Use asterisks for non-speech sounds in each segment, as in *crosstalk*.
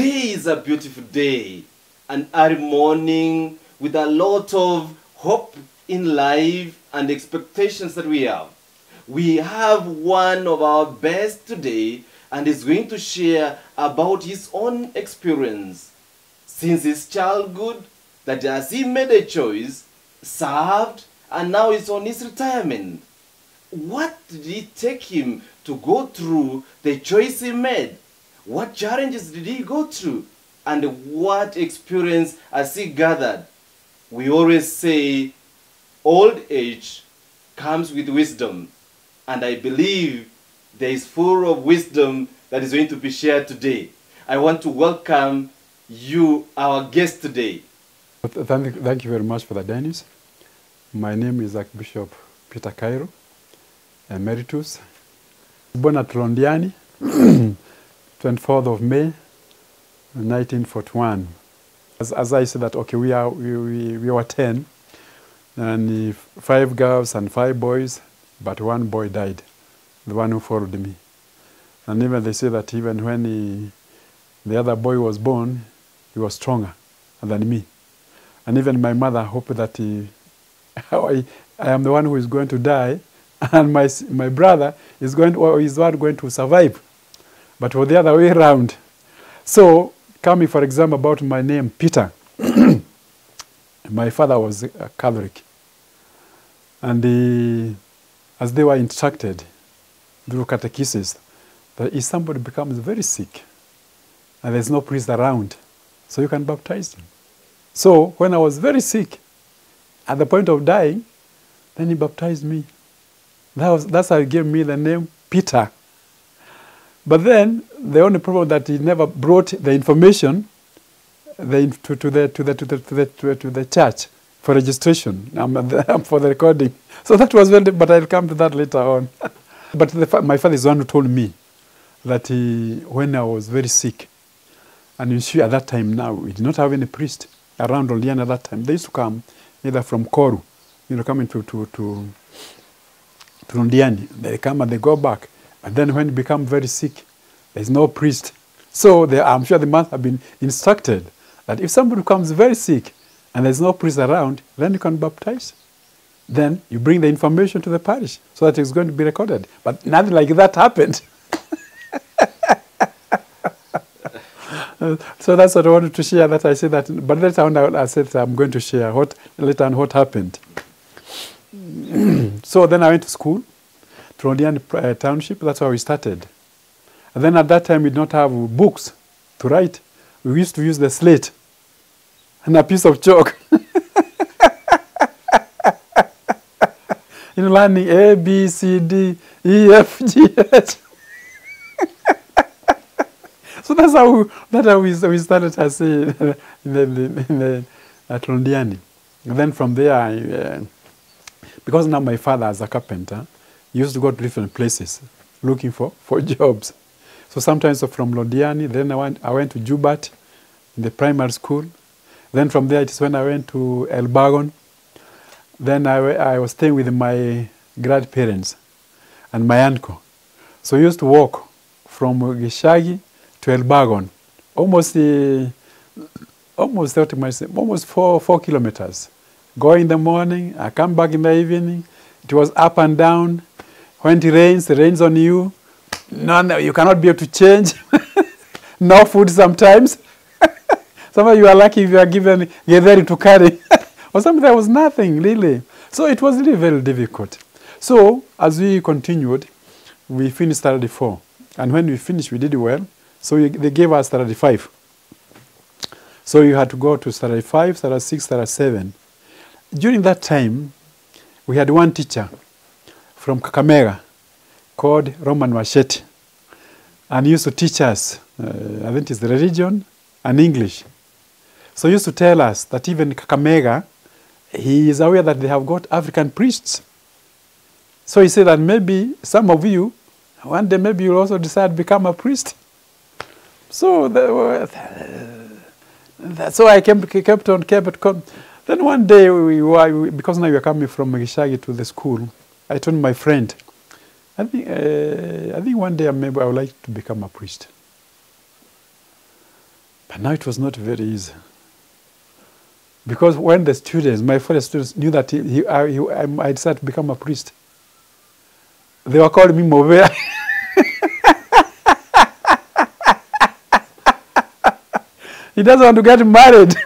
Today is a beautiful day, an early morning with a lot of hope in life and expectations that we have. We have one of our best today and is going to share about his own experience since his childhood that as he made a choice, served, and now is on his retirement. What did it take him to go through the choice he made? What challenges did he go through? And what experience has he gathered? We always say old age comes with wisdom. And I believe there is full of wisdom that is going to be shared today. I want to welcome you, our guest today. Thank you, very much that, Dennis. My name is Archbishop Peter Cairo, Emeritus. Born at Londiani, 24th of May, 1941. As, as I said that, okay, we, are, we, we, we were 10, and five girls and five boys, but one boy died, the one who followed me. And even they say that even when he, the other boy was born, he was stronger than me. And even my mother hoped that he, *laughs* I, I am the one who is going to die, *laughs* and my, my brother is going to, is one going to survive. But for the other way around. So, coming for example about my name, Peter, *clears throat* my father was a Catholic. And he, as they were instructed through catechesis, that if somebody becomes very sick and there's no priest around, so you can baptize them. So when I was very sick, at the point of dying, then he baptized me. That was, that's how he gave me the name Peter. But then the only problem that he never brought the information the, to, to, the, to, the, to, the, to, the, to, the, church for registration um, *laughs* for the recording. So that was very, but I'll come to that later on. *laughs* but the, my father is the one who told me that he, when I was very sick, and you see at that time now, we did not have any priest around Olian at that time. They used to come either from Koru, you know, coming to, to, to, to. They come and they go back. And then when you become very sick, there's no priest. So they, I'm sure they must have been instructed that if somebody becomes very sick and there's no priest around, then you can baptize. Then you bring the information to the parish so that it's going to be recorded. But nothing like that happened. *laughs* so that's what I wanted to share. That I said that, but later on I said I'm going to share what later on what happened. *clears throat* so then I went to school, to Rondian uh, Township. That's where we started. And then at that time we did not have books to write. We used to use the slate and a piece of chalk. *laughs* you know, learning A, B, C, D, E, F, G, H. *laughs* so that's how we, that's how we, we started as say, *laughs* in the, in the, at Londiani. And then from there, I, uh, because now my father is a carpenter, used to go to different places looking for, for *laughs* jobs. So sometimes from Lodiani, then I went, I went to Jubat in the primary school. Then from there, it is when I went to Elbagon. Then I, I was staying with my grandparents and my uncle. So I used to walk from Gishagi to Elbagon, almost uh, almost 30 miles, almost four, four kilometers. Go in the morning, I come back in the evening. It was up and down. When it rains, it rains on you. No, no, you cannot be able to change. *laughs* no food sometimes. *laughs* Sometimes you are lucky if you are given gathering to carry. *laughs* or something there was nothing really. So it was really very difficult. So as we continued, we finished 34. And when we finished, we did well. So we, they gave us 35. So you had to go to 35, 36, 37. During that time, we had one teacher from Kakamega called Roman Machete. And he used to teach us, uh, I think it's the religion and English. So he used to tell us that even Kakamega, he is aware that they have got African priests. So he said that maybe some of you, one day maybe you'll also decide to become a priest. So, the, uh, so I kept, kept on, kept on. Then one day, we, because now we are coming from Magishagi to the school, I told my friend, I think, uh, I think one day maybe I would like to become a priest. But now it was not very easy. Because when the students, my fellow students, knew that he, he, I, he, I decided to become a priest, they were calling me Movea. *laughs* he doesn't want to get married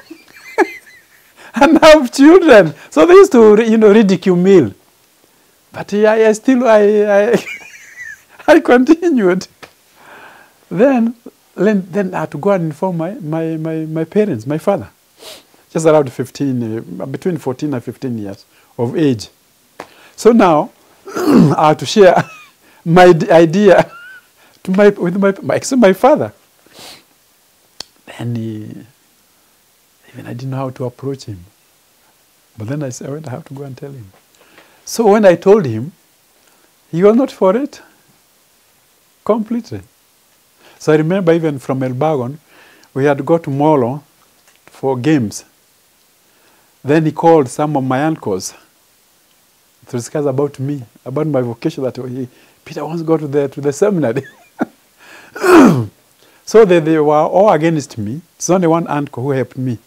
and have children. So they used to, you know, ridicule me. But I, I still, I, I, *laughs* I continued. Then, then, then I had to go and inform my, my, my, my parents, my father, just around 15, uh, between 14 and 15 years of age. So now, *clears throat* I had to share *laughs* my idea *laughs* to my, with my, my, my father. Then he, I didn't know how to approach him. But then I said, "Well, I have to go and tell him. So when I told him, he was not for it completely. So I remember even from Elburgon, we had to go to Molo for games. Then he called some of my uncles to discuss about me, about my vocation that oh, he, Peter wants to go to the, to the seminary. *laughs* so they, they were all against me. It's only one uncle who helped me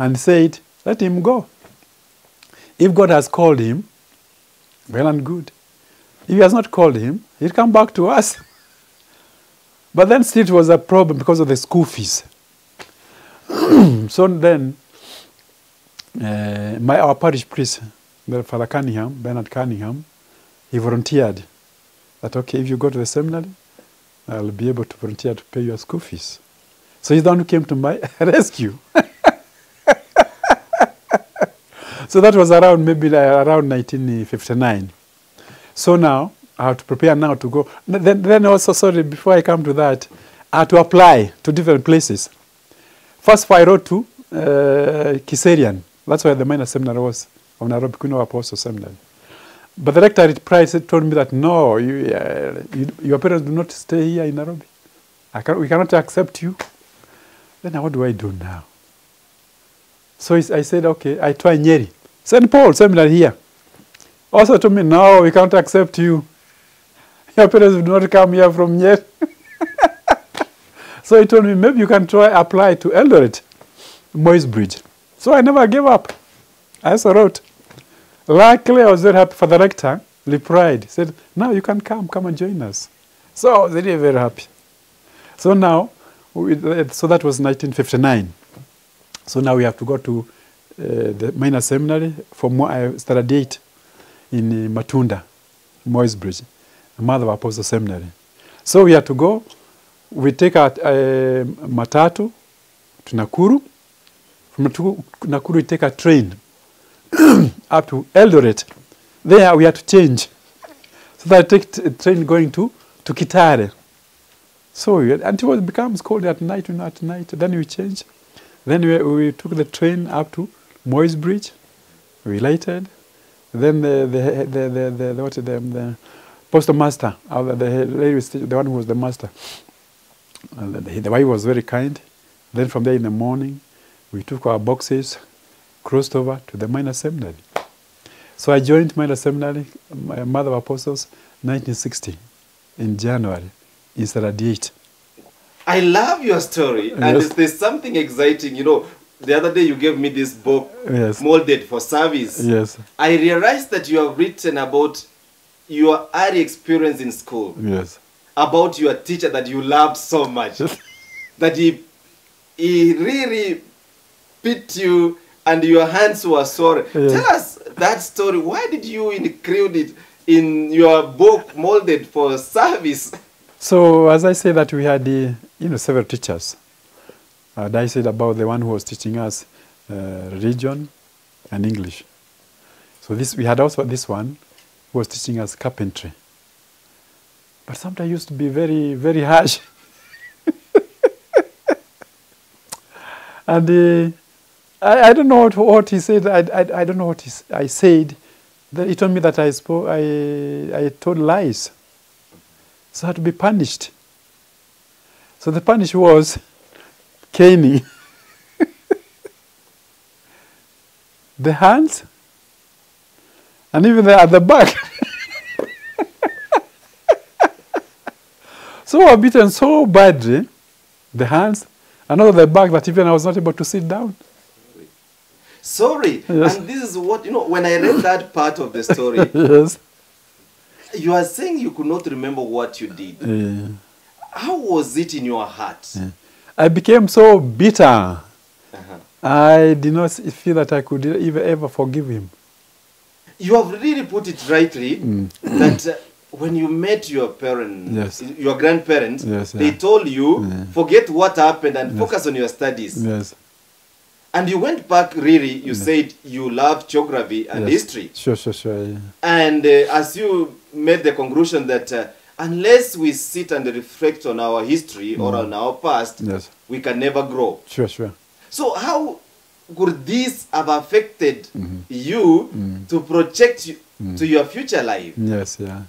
and said, let him go. If God has called him, well and good. If he has not called him, he'll come back to us. *laughs* But then still it was a problem because of the school fees. *clears throat* so then, uh, my our parish priest, Father Cunningham, Bernard Cunningham, he volunteered that okay, if you go to the seminary, I'll be able to volunteer to pay your school fees. So he's the one who came to my *laughs* rescue. So that was around maybe like around 1959. So now I have to prepare now to go. Then, then also, sorry, before I come to that, I had to apply to different places. First, I wrote to uh, Kiserian. That's where the minor seminary was, of Nairobi Queen of Apostles Seminary. But the rector at price told me that no, you, uh, you, your parents do not stay here in Nairobi. Can, we cannot accept you. Then what do I do now? So I said, okay, I try Nyeri. St. Paul Seminary here. Also told me, no, we can't accept you. *laughs* Your parents do not come here from Nyeri. *laughs* so he told me, maybe you can try apply to Eldoret, Moi's Bridge. So I never gave up. I also wrote. Luckily, I was very happy for the rector. Replied, said, now you can come, come and join us. So they were very happy. So now, so that was 1959. So now we have to go to the minor seminary for where I studied it in uh, Matunda, Moisbridge, Mother of Apostle Seminary. So we had to go. We take a uh, matatu to Nakuru. From Nakuru, we take a train *clears throat* up to Eldoret. There we had to change. So I take a train going to, to Kitare. So we, until it becomes cold at night, you know, at night, then we change. Then we, we took the train up to Moi's Bridge. We lighted. Then the the the the, the, the what the, the postmaster, uh, the, the the one who was the master. Uh, the, the, wife was very kind. Then from there in the morning, we took our boxes, crossed over to the minor seminary. So I joined minor seminary, my Mother of Apostles, 1960, in January, in Saradiate. I love your story, and Yes. there's something exciting. You know, the other day you gave me this book, Yes. Molded for Service. Yes, I realized that you have written about your early experience in school, yes. about your teacher that you loved so much, *laughs* that he, he really beat you and your hands were sore. Yes. Tell us that story. Why did you include it in your book, Molded for Service? So as I say that we had, uh, you know, several teachers. And I said about the one who was teaching us uh, religion and English. So this we had also this one who was teaching us carpentry. But sometimes used to be very, very harsh. *laughs* and uh, I, I don't know what, what he said. I, I, I don't know what he, I said. He told me that I, spoke, I, I told lies. So I had to be punished. So the punish was caning. the hands and even the, at the back. *laughs* so I were beaten so badly, the hands Another the back that even I was not able to sit down. Sorry. *laughs* Yes. And this is what, you know, when I read that part of the story, *laughs* yes. you are saying you could not remember what you did. Yeah. How was it in your heart? Yeah. I became so bitter. Uh-huh. I did not feel that I could even ever forgive him. You have really put it rightly that uh, when you met your parents, Yes. your grandparents, Yes, they told you, Yeah. forget what happened and Yes. focus on your studies. Yes. And you went back, really, you said you love geography and yes. history. Sure, sure, sure. Yeah. And uh, as you made the conclusion that uh, unless we sit and reflect on our history or mm. on our past, Yes. we can never grow. Sure, sure. So how could this have affected Mm-hmm. you mm. to project you mm. to your future life? Yes, yeah.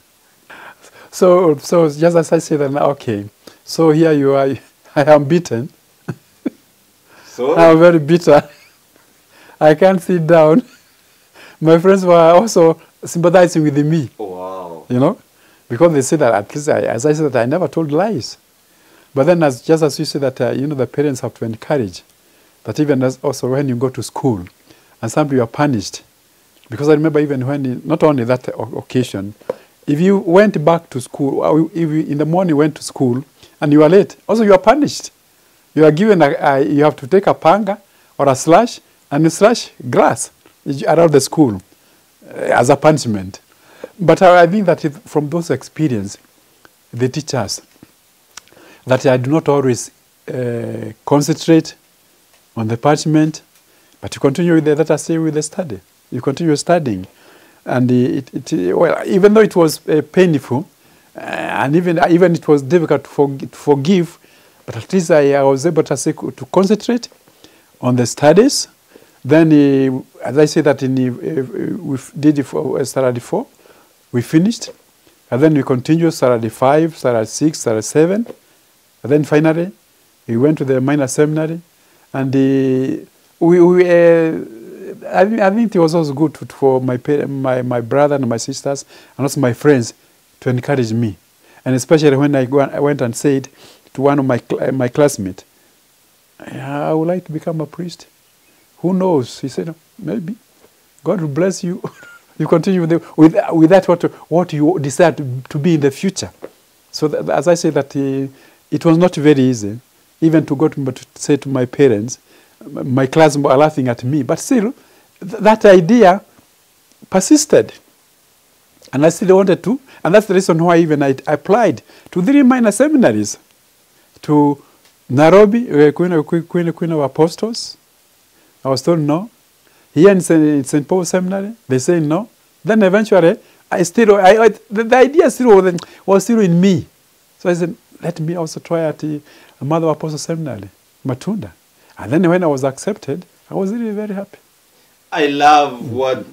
So, so just as I said, then okay. So here you are. *laughs* I am beaten. So *laughs* I am very bitter. *laughs* I can't sit down. My friends were also sympathizing with me. Oh, wow. you know, because they say that at least, I, as I said, that I never told lies. But then, as just as you say that, uh, you know, the parents have to encourage that even as also when you go to school, and some you are punished, because I remember even when not only that occasion, if you went back to school, or if you in the morning went to school and you are late, also you are punished. You are given a, a you have to take a panga or a slash and you slash grass around the school uh, as a punishment. But I, I think that from those experience, they teach us that I do not always uh, concentrate on the parchment, but you continue with the, let us say, with the study. You continue studying. And it, it, well, even though it was uh, painful, uh, and even, even it was difficult to, to forgive, but at least I, I was able to, say, to concentrate on the studies. Then, uh, as I say that in, uh, uh, we did it for uh, Saturday 4, we finished. And then we continued Saturday 5, Saturday 6, Saturday 7. And then finally, we went to the minor seminary. And uh, we, we uh, I, I think it was also good for my, my, my brother and my sisters and also my friends to encourage me. And especially when I, go, I went and said to one of my, uh, my classmates, I would like to become a priest. Who knows? He said, maybe. God will bless you. *laughs* you continue with, the, with, with that, what, what you desire to, to be in the future. So, that, as I say, that uh, it was not very easy, even to go to, to say to my parents, my class are laughing at me, but still, th- that idea persisted. And I still wanted to, and that's the reason why even I, applied to three minor seminaries to Nairobi, uh, Queen, of- Queen of Apostles. I was told no. Here in St. Paul Seminary, they say no. Then eventually, I still, I, I, the, the idea still was, was still in me. So I said, let me also try at the Mother of Apostle Seminary, Matunda. And then when I was accepted, I was really very happy. I love what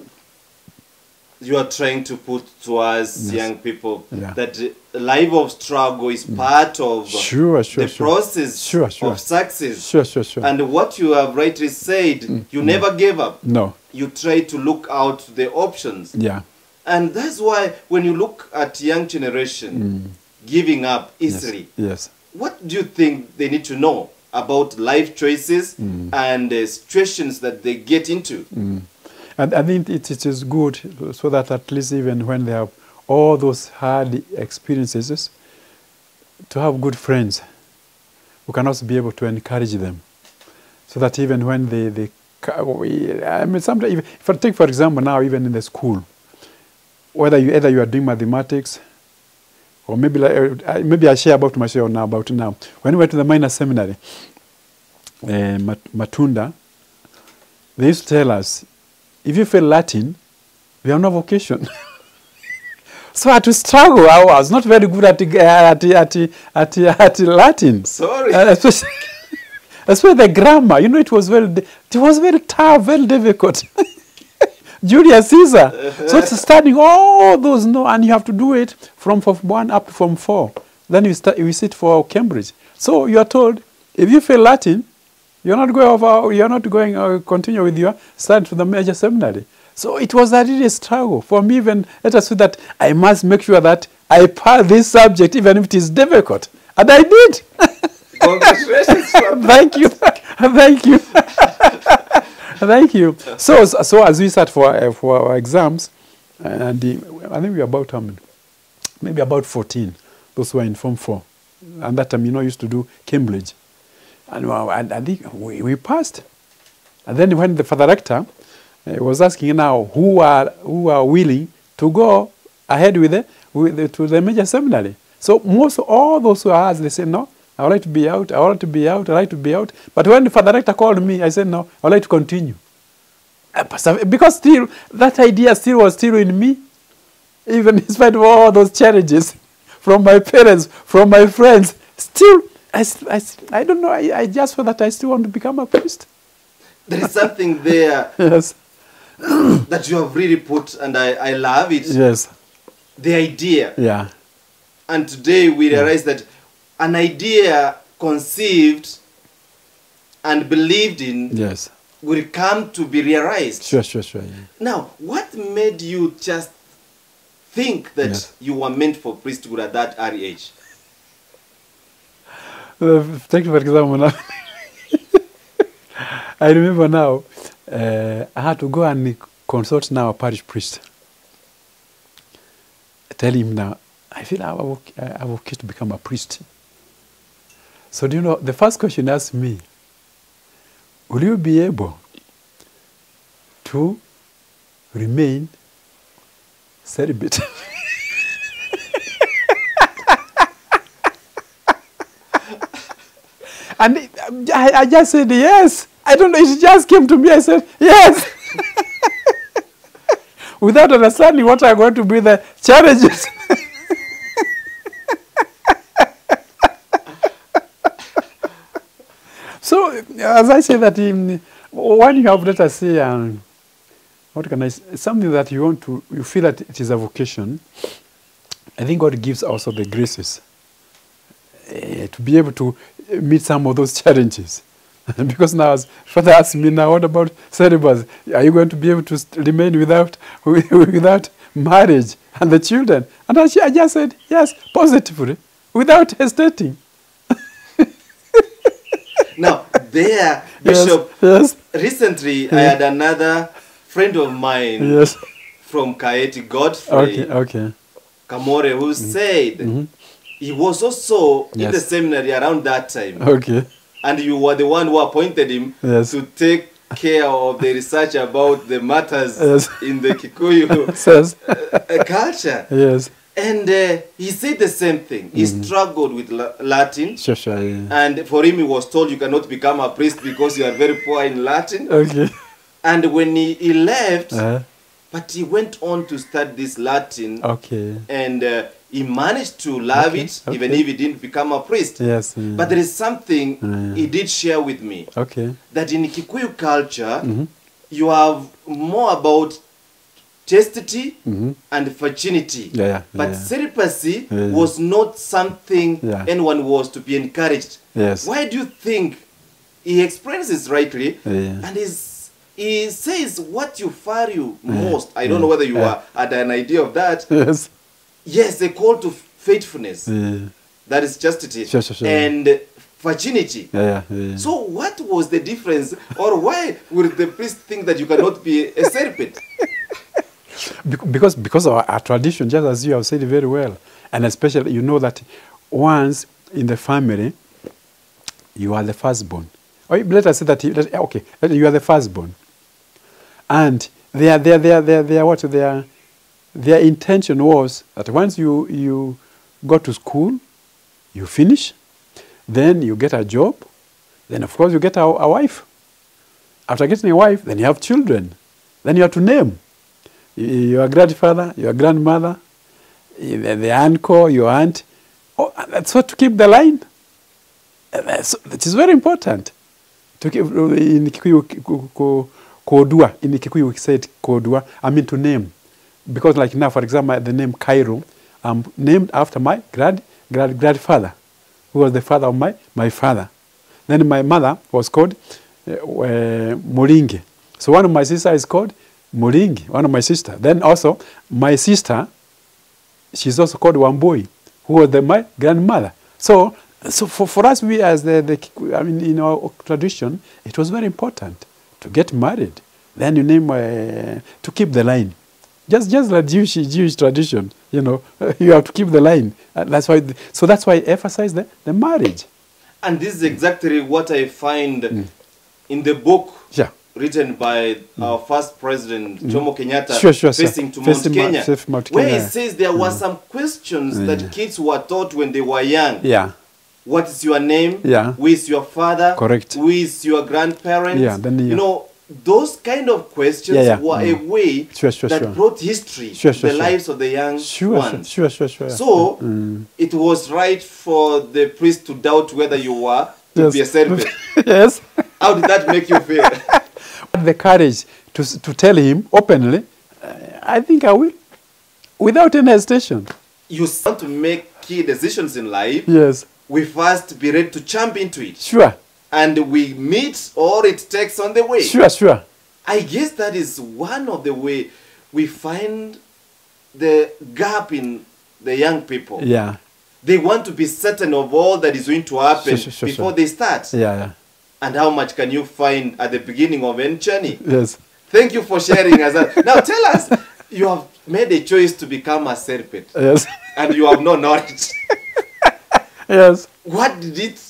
you are trying to put to us Yes. young people Yeah. that life of struggle is part of Sure, sure, the sure. process Sure, sure. of success. Sure, sure, sure. And what you have rightly said, you never gave up. no, You try to look out the options. yeah, And that's why when you look at young generation giving up easily, yes. what do you think they need to know about life choices Mm. and uh, situations that they get into? And I think it, it is good so that at least even when they have all those hard experiences, to have good friends who can also be able to encourage them. So that even when they, they I mean, sometimes, if, I take for example now, even in the school, whether you, either you are doing mathematics, or maybe, like, uh, maybe I share about myself now, about now. When we went to the minor seminary, uh, Mat- Matunda, they used to tell us, if you fail Latin, you have no vocation. *laughs* so I had to struggle. I was not very good at, uh, at, at, at, at Latin. Sorry. Uh, especially, *laughs* especially the grammar. You know, it was very, it was very tough, very difficult. *laughs* Julius Caesar. so it's studying all those no, and you have to do it from Form 1 up to Form 4. Then you, start, you sit for Cambridge. So you are told, if you fail Latin, you're not going over, you're not going uh, continue with your study to the major seminary. So it was a really struggle for me. Even let us say that I must make sure that I pass this subject, even if it is difficult, and I did. Congratulations. *laughs* Thank you. Thank you. Thank you. So, so as we sat for, uh, for our exams, and the, I think we were about many? Maybe about 14, those who were in Form 4. And that time, you know, used to do Cambridge. And, and I we, we passed. And then when the father rector uh, was asking now who are, who are willing to go ahead with the, with the, to the major seminary. So most all those who asked, they said, no, I would like to be out, I would like to be out, I would like to be out. But when the father rector called me, I said, no, I would like to continue. Uh, Because still, that idea still was still in me, even in spite of all those challenges from my parents, from my friends. Still, I, I, I don't know, I, I just feel that I still want to become a priest. There is something there *laughs* Yes, *clears throat* that you have really put, and I, I love it. yes, The idea. yeah, And today we realize that an idea conceived and believed in yes. will come to be realized. Sure, sure, sure. Yeah. Now, what made you just think that Yes. you were meant for priesthood at that early age? Uh, Take for example now. *laughs* I remember now, uh, I had to go and consult now a parish priest. Tell him now, I feel I have, I have to become a priest. So do you know, the first question he asked me, will you be able to remain celibate? *laughs* And I, I just said yes. I don't know. It just came to me. I said yes. *laughs* Without understanding what are going to be the challenges. *laughs* so, as I say that, in, when you have, let us say, um, what can I say, something that you want to, you feel that it is a vocation, I think God gives also the graces uh, to be able to meet some of those challenges. *laughs* because now, as Father asked me now, what about celibacy? Are you going to be able to remain without *laughs* without marriage and the children? And I, I just said yes, positively, without hesitating. *laughs* Now, there, Yes, Bishop, Yes. recently I had another friend of mine Yes. from Kaeti, Godfrey Okay. Okay. Kamore, who mm-hmm. said mm-hmm. he was also in the seminary around that time. Okay. And you were the one who appointed him Yes. to take care of the research about the matters Yes. in the Kikuyu *laughs* Says uh, culture. yes. And uh, he said the same thing. He struggled with La- Latin, Sure. Sure. yeah. and for him, he was told you cannot become a priest because you are very poor in Latin. Okay. And when he, he left, Uh, but he went on to study this Latin, okay. and uh, he managed to love Okay, it, even if he didn't become a priest. Yes. mm. But there is something Mm. he did share with me Okay. that in Kikuyu culture, Mhm. you have more about chastity Mhm. and virginity. Yeah. Yeah. But yeah. celibacy Yeah. was not something Yeah. anyone was to be encouraged. Yes. Why do you think he expresses rightly Yeah. and he's, he says what you value Yeah. most? I don't Yeah. know whether you Yeah. are had an idea of that. *laughs* Yes. Yes, a call to faithfulness. Yeah. That is chastity. Sure, sure, sure. And virginity. Yeah. Yeah. yeah. So what was the difference, or why would the priest think that you cannot be a serpent? *laughs* Because because of our, our tradition, just as you have said very well, and especially you know that once in the family, you are the firstborn. Or let us say that you, okay, you are the firstborn, and their their their they are what their their intention was that once you you go to school, you finish, then you get a job, then of course you get a, a wife. After getting a wife, then you have children, then you have to name your grandfather, your grandmother, the, uncle, your aunt. Oh, that's what to keep the line. That's- very important. To keep, in Kikuyu, ku- ku- Kodua, in Kikuyu we said Kodua, I mean to name. Because like now, for example, the name Kairo, I'm named after my grand, grand, grandfather, who was the father of my, my father. Then my mother was called uh, uh, Moringe. So one of my sisters is called Moringe, one of my sister. Then also my sister, she's also called Wambui, who was the, my grandmother. So So for, for us, we as the, the I mean, in our tradition, it was very important to get married. Then you name uh, to keep the line. Just just like Jewish Jewish tradition, you know, *laughs* you have to keep the line. Uh, that's why. The, so that's why I emphasize the, the marriage. And this is exactly what I find Mm. in the book Yeah. written by our first president, Jomo Kenyatta, Mm. Sure, sure, facing to Facing Mount Kenya, facing Mount where he says there were some questions that kids were taught when they were young. Yeah. What is your name? Yeah. Who is your father? Correct. Who is your grandparent? Yeah, then, You know, those kind of questions Yeah, yeah. were a Mm. way Sure, sure, that sure. brought history Sure, to the lives of the young ones. So Mm. it was right for the priest to doubt whether you were to Yes. be a servant. *laughs* yes. How did that make you feel? *laughs* the courage to, to tell him openly, I think I will, without any hesitation. you want to make key decisions in life. Yes, We first be ready to jump into it, sure, and we meet all it takes on the way. sure, sure. I guess that is one of the way we find the gap in the young people. Yeah, They want to be certain of all that is going to happen Sure, sure, before sure. they start. yeah, yeah. And how much can you find at the beginning of any journey? Yes. Thank you for sharing *laughs* us. that. Now tell us, you have made a choice to become a serpent, Yes. and you have no knowledge. *laughs* yes. what did it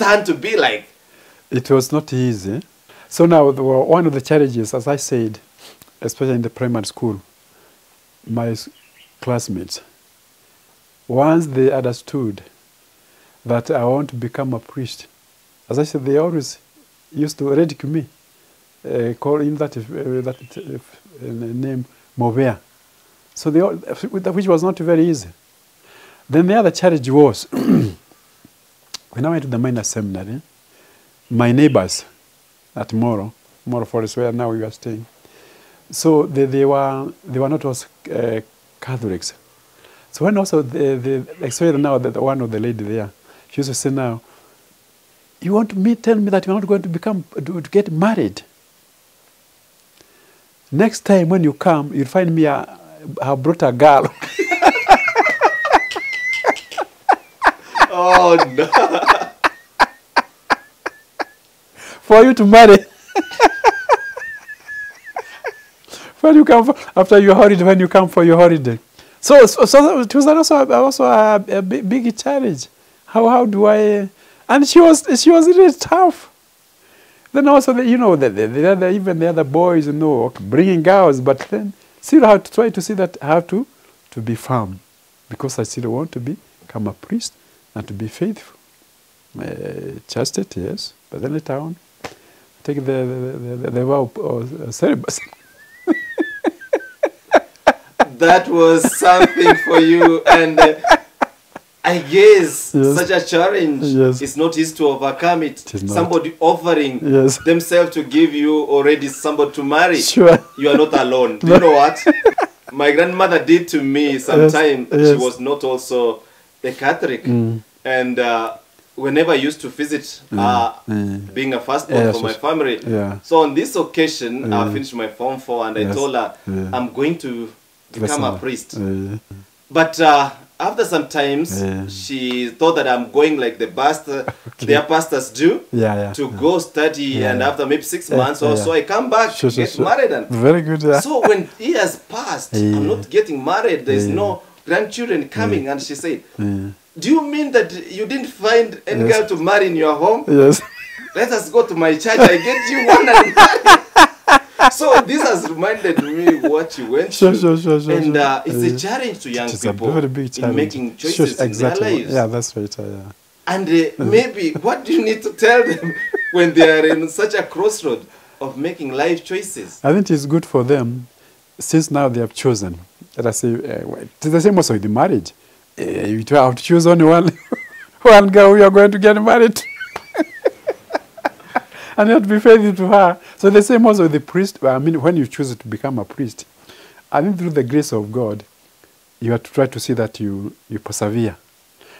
turn to be like? It was not easy. So now, one of the challenges, as I said, especially in the primary school, my classmates, once they understood that I want to become a priest, as I said, they always used to ridicule me, uh, calling that, uh, that uh, name Movea. So they all, which was not very easy. Then the other challenge was *clears throat* when I went to the minor seminary, my neighbors at Moro, Moro Forest, where now we are staying. So they, they were they were not also uh, Catholics. So when also the, the I saw now that one of the lady there, she used to say now, you want me tell me that you're not going to become to, to get married. Next time when you come, you'll find me have brought a girl. *laughs* Oh no! for you to marry. when you come for, after your holiday, when you come for your holiday. So, so, so it was also also a, a big, big challenge. How how do I? And she was she was really tough. Then also the, you know the, the, the other even the other boys you know bringing girls, but then still have to try to see that I have to to be firm, because I still want to be, become a priest and to be faithful. Uh, chastity, yes, but then later on, take the the, the, the, the vow of uh, celibacy. *laughs* that was something for you, and uh, I guess Yes. such a challenge Yes. is not easy to overcome it. It. Somebody offering Yes. themselves to give you already somebody to marry. Sure. You are not alone. *laughs* Do you know what? My grandmother did to me sometime. She yes. was not also a Catholic. Mm. And uh, whenever I used to visit mm. being a firstborn Yes, for my family. Yeah. So on this occasion, I finished my form four and I told her, Yeah. I'm going to become a priest. uh, But uh, after some times, Yeah. she thought that I'm going like the pastor, *laughs* their pastors do, yeah, yeah. to go study. Yeah. And after maybe six Yeah, months or yeah. so, I come back, Sure, get sure. married. And Very good. Yeah. so when years passed, Yeah. I'm not getting married. There's Yeah. no grandchildren coming. And she said, do you mean that you didn't find any Yes. girl to marry in your home? Yes. Let us go to my church. I get you one and marry. *laughs* so this has reminded me what you went Sure, through. sure, sure, sure. and uh, it's Yeah. a challenge to young It is a people very big in challenge. making Sure, choices exactly. in their lives. Yeah, that's right. uh, yeah. And uh, maybe what do you need to tell them *laughs* when they are in such a crossroad of making life choices? I think it's good for them since now they have chosen. Let say, uh, the same also with the marriage. Uh, you have to choose only one, *laughs* one girl you are going to get married to. *laughs* and you have to be faithful to her. So the same also with the priest. I mean, when you choose to become a priest, I think through the grace of God, you have to try to see that you, you persevere.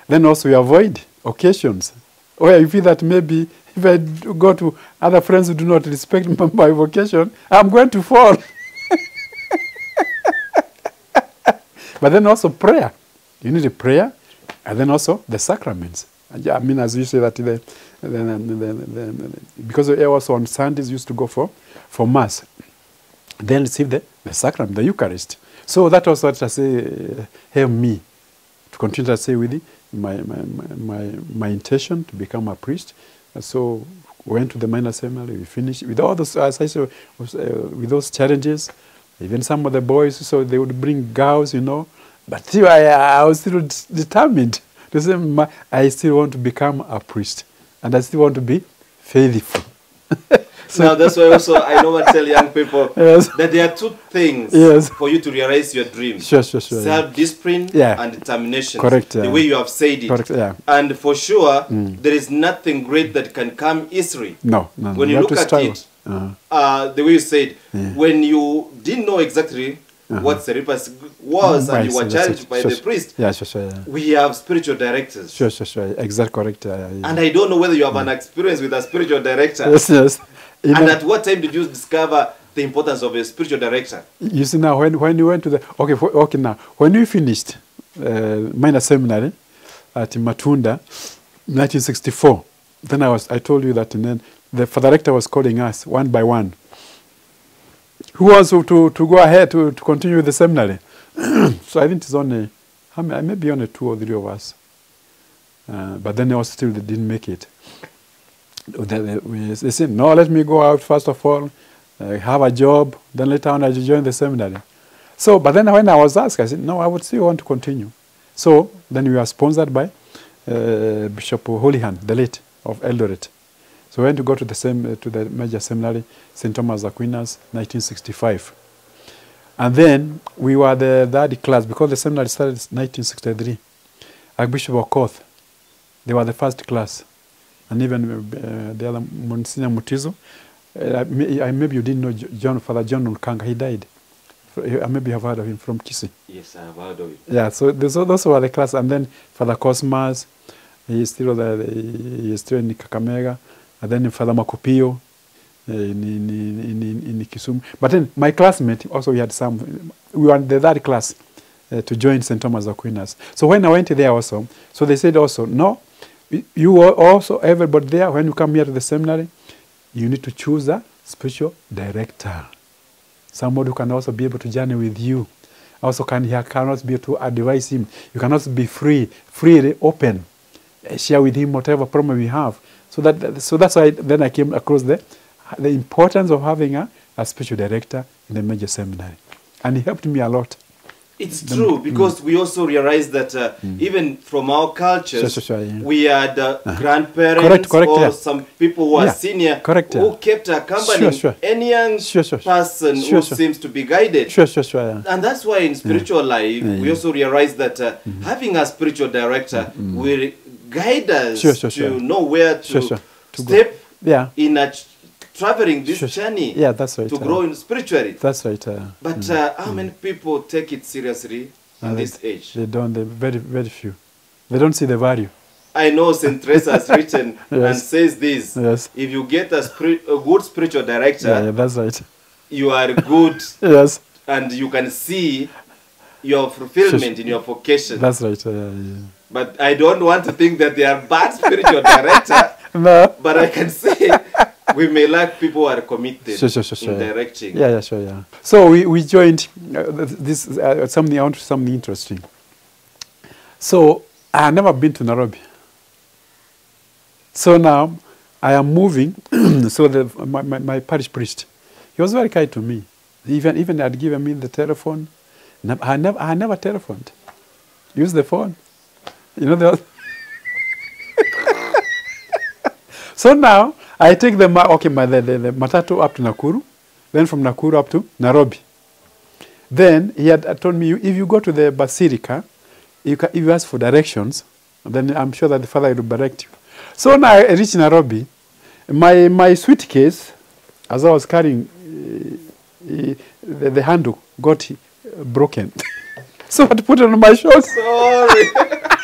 Then also you avoid occasions where you feel that maybe if I go to other friends who do not respect *laughs* my vocation, I'm going to fall. But then also prayer. You need a prayer. And then also the sacraments. I mean, as you say that the, the, the, the, the, because also on Sundays used to go for, for mass. Then receive the, the sacrament, the Eucharist. So that was what I say uh, helped me to continue to say with it, my, my, my, my, intention to become a priest. So went to the minor seminary, we finished with all those, as I said, uh, with those challenges. Even some of the boys, so they would bring girls, you know. But still, I, I was still determined to say, "Ma- I still want to become a priest. And I still want to be faithful. *laughs* now that's why also I normally tell young people *laughs* Yes. that there are two things Yes. for you to realize your dream. Sure, sure, sure. Self-discipline Yeah. and determination. Correct, The yeah. way you have said it. Correct, yeah. And for sure, mm. there is nothing great that can come easily. No, no, no. When you have look at struggle. it, Uh-huh. uh, the way you said, Yeah. when you didn't know exactly what celibacy was and you were that's challenged by Sure, the priest, Yeah, sure, sure. Yeah. we have spiritual directors. Sure, sure, sure. Exact, correct. Yeah, yeah. And I don't know whether you have an experience with a spiritual director. yes, yes. You, And know, at what time did you discover the importance of a spiritual director? you see now, when, when you went to the okay, okay, now when you finished uh, minor seminary at Matunda, 1964, then I was I told you that, and then the father rector was calling us one by one. Who wants to, to, go ahead to, to continue with the seminary? *clears throat* so I think it's only how many, maybe only two or three of us. Uh, but then also still they didn't make it. They, said, no, let me go out first of all, uh, have a job, then later on I join the seminary. So, but then when I was asked, I said, no, I would still want to continue. So then we were sponsored by uh, Bishop Houlihan, the late of Eldoret. So we went to go to the same uh, to the major seminary, St. Thomas Aquinas, 1965. And then we were the third class because the seminary started in 1963. Archbishop Okoth, they were the first class. And even uh, the other Monsignor Mutizo, uh, may- I, maybe you didn't know John, Father John Nkanga, he died. Maybe you have heard of him from Kisii. Yes, I have heard of him. Yeah, so those, those were the class. And then Father Cosmas, he is still, the, he is still in Kakamega. Then Father Makopio uh, in, in, in, in, in Kisumu. But then my classmate, also we had some, we were the third class uh, to join St. Thomas Aquinas. So when I went there also, so they said also, no, you also, everybody there, when you come here to the seminary, you need to choose a spiritual director somebody who can also be able to journey with you. Also, can he cannot be to advise him. You cannot be free, freely open, uh, share with him whatever problem you have. So that so that's why then I came across the the importance of having a, a spiritual director in the major seminary, and he helped me a lot. It's true because we also realize that uh, even from our cultures, Sure, sure, sure, yeah. we had uh, grandparents Correct, correct, or yeah. some people who are Yeah, senior correct, who kept accompanying any young person who seems to be guided. Sure, sure, sure. Yeah. And that's why in spiritual life, we also realize that uh, having a spiritual director will guide us Sure, sure, to know where to, Sure, sure. To step Yeah. in a traveling this Sure, sure. journey Yeah, that's right. to uh, grow in spirituality. That's right. Uh, But uh, how many people take it seriously in this they, age? they don't. They very, very few. They don't see the value. I know St. Teresa has written *laughs* and says this. Yes. If you get a, spiri- a good spiritual director, Yeah, yeah, that's right. you are good *laughs* Yes, and you can see your fulfillment in your vocation. that's right. Uh, yeah. But I don't want to think that they are bad spiritual director. *laughs* No. But I can say we may lack people who are committed Sure, sure, sure, in directing. Yeah, yeah, sure, yeah. So we, we joined uh, this uh, something I want something interesting. So I have never been to Nairobi. So now I am moving. *clears throat* so the my, my, my parish priest, he was very kind to me. Even even had given me the telephone. I never I never telephoned. Use the phone. You know the. *laughs* So now I take the okay my the, the, the matatu up to Nakuru, then from Nakuru up to Nairobi. Then he had uh, told me if you go to the basilica, you can, if you ask for directions, then I'm sure that the father will direct you. So now I reach Nairobi, my my suitcase, as I was carrying, uh, uh, the, the handle got uh, broken. *laughs* so I had to put it on my shoulders. Sorry. *laughs*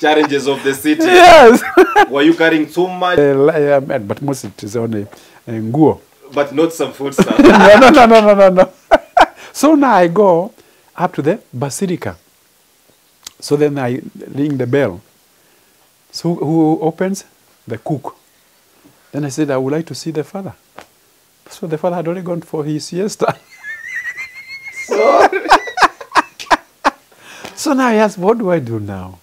Challenges of the city. yes. *laughs* Were you carrying too much, Uh, but most it is only uh, nguo. but not some food *laughs* stuff? no, no, no, no, no, no, *laughs* so now I go up to the basilica So then I ring the bell. So who opens? The cook. Then I said, I would like to see the father. So the father had already gone for his siesta. so now I asked, what do I do now?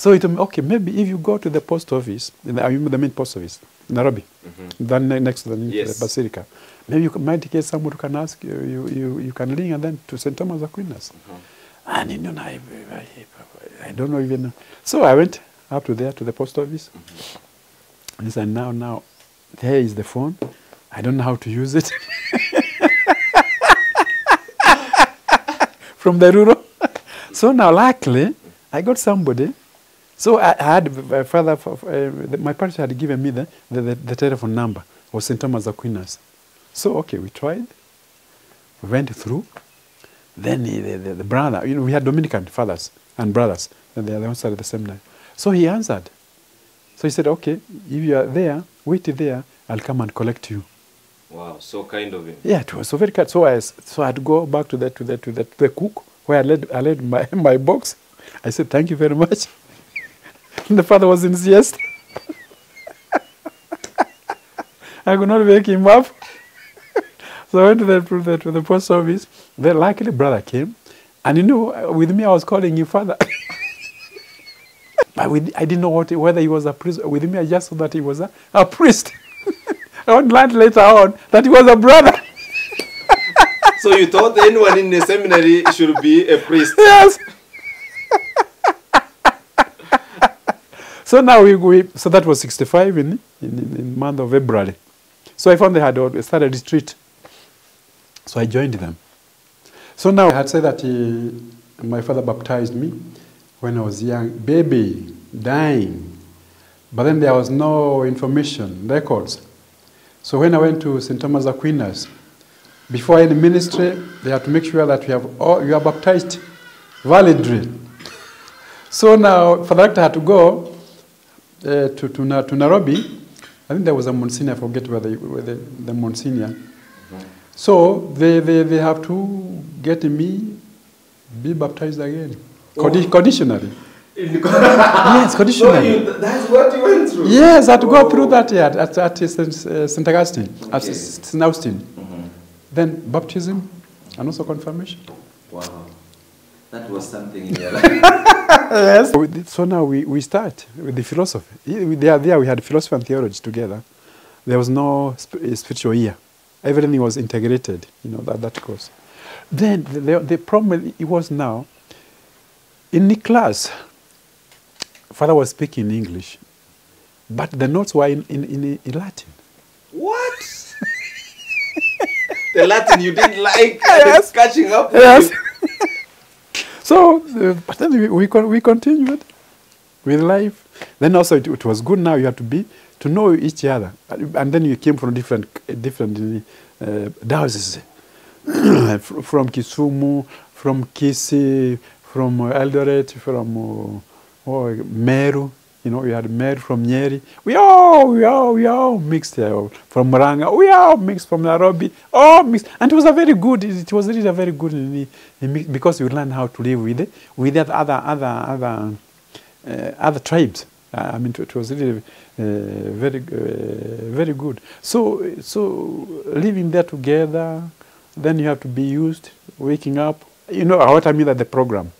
So it okay, maybe if you go to the post office, in the, I mean the main post office, in Nairobi, mm-hmm. then next to the, Yes. the basilica, maybe you might get someone who can ask you, you, you, you can ring and then to St. Thomas Aquinas. Mm-hmm. And you know, I, I, I don't know even. So I went up to there to the post office. Mm-hmm. And he said, now, now, there is the phone. I don't know how to use it. *laughs* From the rural. so now, luckily, I got somebody. So I, I had my father, uh, my parents had given me the, the, the, the telephone number of St. Thomas Aquinas. So, okay, we tried. We went through. Then the, the, the, the brother, you know, we had Dominican fathers and brothers, and they answered at the same time. So he answered. So he said, okay, if you are there, wait there, I'll come and collect you. Wow, so kind of him. Yeah, it was so very kind. So I, so I had to go back to the, to the, to the, to the cook where I laid, I laid my, *laughs* my box. I said, thank you very much. *laughs* the father was in siesta. I could not wake him up. so I went to the, the, to the post office. The luckily brother came. And you know, uh, with me, I was calling him father. *laughs* but with, I didn't know what, whether he was a priest. With me, I just saw that he was a, a priest. *laughs* I learned later on that he was a brother. So you thought anyone in the seminary should be a priest? yes. So now we, we so that was 65 in, in, in month of February. So I found they had started a retreat. So I joined them. So now I had said that he, my father baptized me when I was young, baby, dying. But then there was no information, records. So when I went to St. Thomas Aquinas, before any ministry, they have to make sure that we have all, you are baptized validly. *laughs* So now, Father Doctor had to go uh, to, to, Na- to Nairobi. I think there was a Monsignor, I forget where, the, where the, the Monsignor. So they, they, they have to get me be baptized again. Condi- conditionally. *laughs* yes, So conditionally. you, that's what you went through? Yes, I had to go Oh. through that here at, at, at St. Uh, St. Augustine, at Okay. St. Augustine. Then baptism and also confirmation. Wow. That was something in your life. *laughs* yes. So, now we, we start with the philosophy. There, there we had philosophy and theology together. There was no uh, spiritual year. Everything was integrated, you know, that, that course. Then the, the, the problem it was now, in the class, Father was speaking English, but the notes were in, in, in, in Latin. what? *laughs* the Latin you didn't like Yes. catching up with Yes. So, uh, but then we, we, we continued with life. Then also it, it was good now you had to be, to know each other. And then you came from different, different uh, dioceses. *clears throat* From Kisumu, from Kisi, from Eldoret, from uh, oh, Meru. You know, we had Meru from Nyeri. We all, we all, we all mixed uh, from Muranga. We all mixed from Nairobi. All mixed, and it was a very good. It was really a very good because you learn how to live with it, with other other other uh, other tribes. I mean, it was really uh, very uh, very good. So so living there together, then you have to be used waking up. You know what I mean? That the program.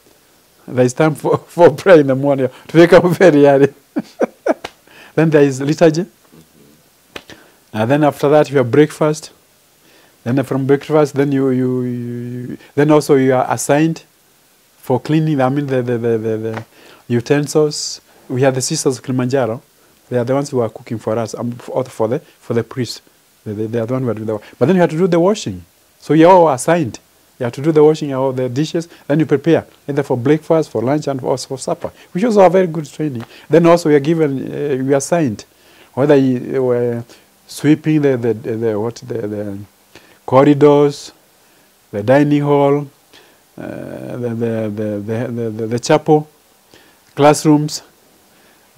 There is time for, *laughs* for prayer in the morning to wake up very early. *laughs* then there is liturgy. And then after that you have breakfast. Then from breakfast, then you, you, you then also you are assigned for cleaning. I mean the the, the, the, the utensils. We have the sisters of Kilimanjaro. They are the ones who are cooking for us. Um, for, the for the priest. They, they, they are the ones who are doing the. But then you have to do the washing. So you are all assigned. You have to do the washing of the dishes. Then you prepare either for breakfast, for lunch, and also for supper, which was a very good training. Then also we are given, uh, we are assigned whether you were sweeping the, the, the, the what the, the corridors, the dining hall, uh, the, the, the, the, the, chapel, classrooms.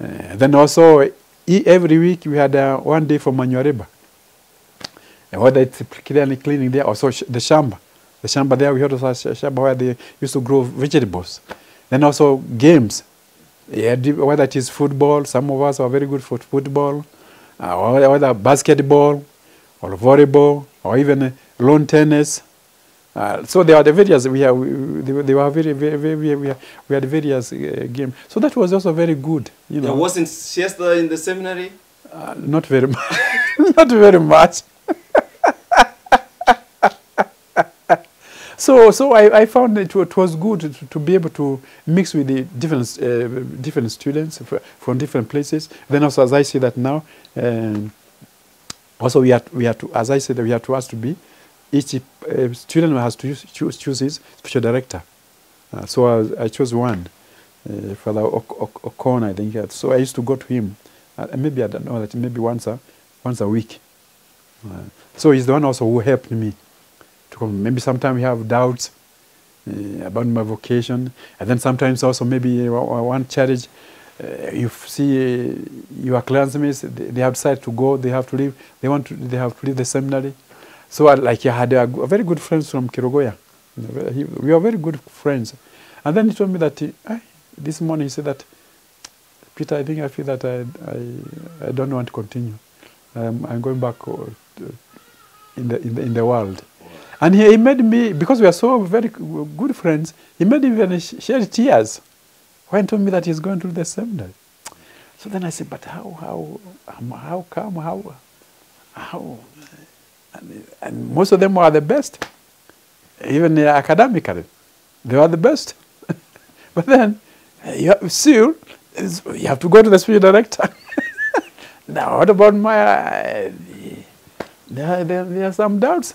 Uh, then also every week we had uh, one day for manual labor. Whether it's clearly cleaning there, also sh- the shamba. The shamba there, we had also a sh- shamba where they used to grow vegetables. Then also games, yeah, whether it is football, some of us are very good for football, uh, or whether basketball, or volleyball, or even uh, lawn tennis. Uh, so there are the various we have. They, were- they were very, very, very, very we, had, we had various uh, games. So that was also very good. You know, There wasn't siesta in the seminary. uh, not very much. *laughs* not very much. So, so I, I found it, it was good to, to be able to mix with the different, uh, different students from different places. Then also, as I see that now, um, also we had, we had to, as I said, we had to ask to be, each uh, student has to use, choose, choose his special director. Uh, so I, I chose one, uh, Father O'Connor, I think. So I used to go to him, uh, maybe I don't know that maybe once a once a week. Uh, so he's the one also who helped me to. Maybe sometimes we have doubts uh, about my vocation, and then sometimes also maybe uh, one challenge. Uh, you see uh, your classmates, they, have decided to go, they have to leave, they want to, they have to leave the seminary. So like I had a, a very good friends from Kerugoya. We are very good friends. And then he told me that he, "Ah, this morning he said that, Peter, I think I feel that I, I, I don't want to continue. Um, I'm going back uh, in the, in the, in the world. And he, he made me, because we are so very good friends, he made me shed tears when he told me that he's going to the seminary. So then I said, but how, how, um, how come, how, how? And, and most of them were the best, even uh, academically. They were the best. *laughs* but then, you have, still, you have to go to the spiritual director. *laughs* now, what about my, uh, there, there, there are some doubts.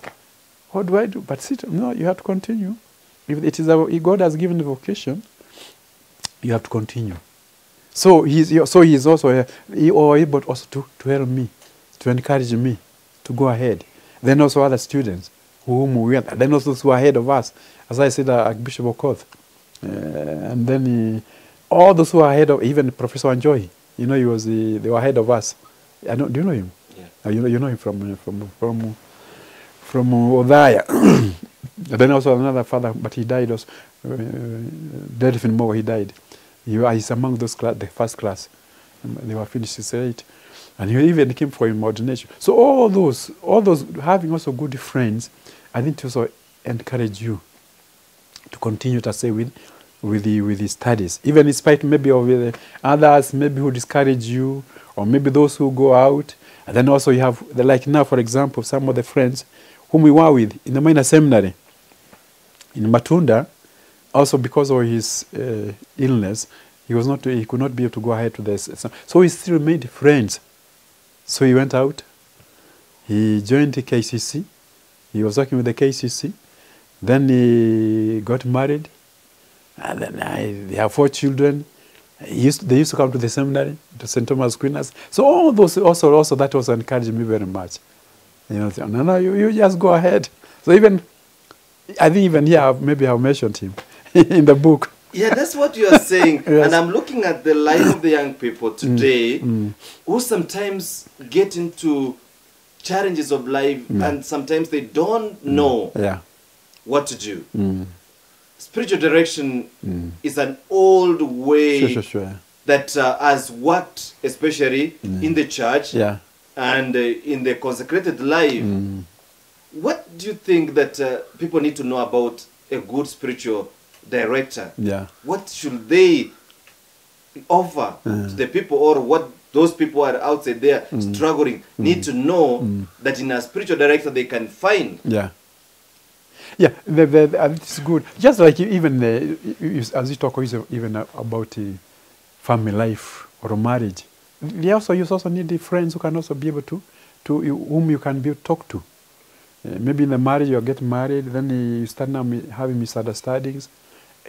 What do I do? But sit, no, you have to continue. If it is a, if God has given the vocation, you have to continue. So he's so he's also he or able also to, to help me, to encourage me to go ahead. Then also other students whom we are, then also those who are ahead of us, as I said, uh, Archbishop Okoth, uh, and then uh, all those who are ahead of even Professor Anjoy. You know, he was the, they were ahead of us. I know, do you know him? Yeah. Uh, you know, you know him from uh, from from from Odaya. *clears throat* then also another father, but he died also. Uh, Delphin Moore, he died. He, he's among those class, the first class. Um, They were finished his eight. And he even came for ordination. So all those, all those having also good friends, I think to also encourage you to continue to say with with the with the studies, even in spite maybe of the others maybe who discourage you, or maybe those who go out, and then also you have like now, for example, some of the friends whom we were with in the minor seminary in Matunda, also because of his uh, illness, he was not he could not be able to go ahead to this. So he still made friends. So he went out. He joined the KCC. He was working with the KCC. Then he got married. And then I, they have four children. Used, they used to come to the seminary, to St. Thomas Aquinas. So all those also, also that also encouraged me very much. You know, say, no, no, you, you just go ahead. So even, I think even here, maybe I've mentioned him *laughs* in the book. Yeah, that's what you are saying. *laughs* Yes. And I'm looking at the life of the young people today mm. who sometimes get into challenges of life and sometimes they don't know Yeah. what to do. Mm. Spiritual direction Mm. is an old way Sure, sure, sure. that uh, has worked, especially in the church Yeah. And uh, in the consecrated life. Mm. What do you think that uh, people need to know about a good spiritual director? Yeah. What should they offer Uh. to the people, or what those people are outside there Mm. struggling need to know that in a spiritual director they can find? Yeah. Yeah, the, the, the, uh, it's good. Just like even the, as you talk also even about uh, family life or marriage, they also you also need the friends who can also be able to, to you, whom you can be talk to. Uh, maybe in the marriage you get married, then you start now having misunderstandings.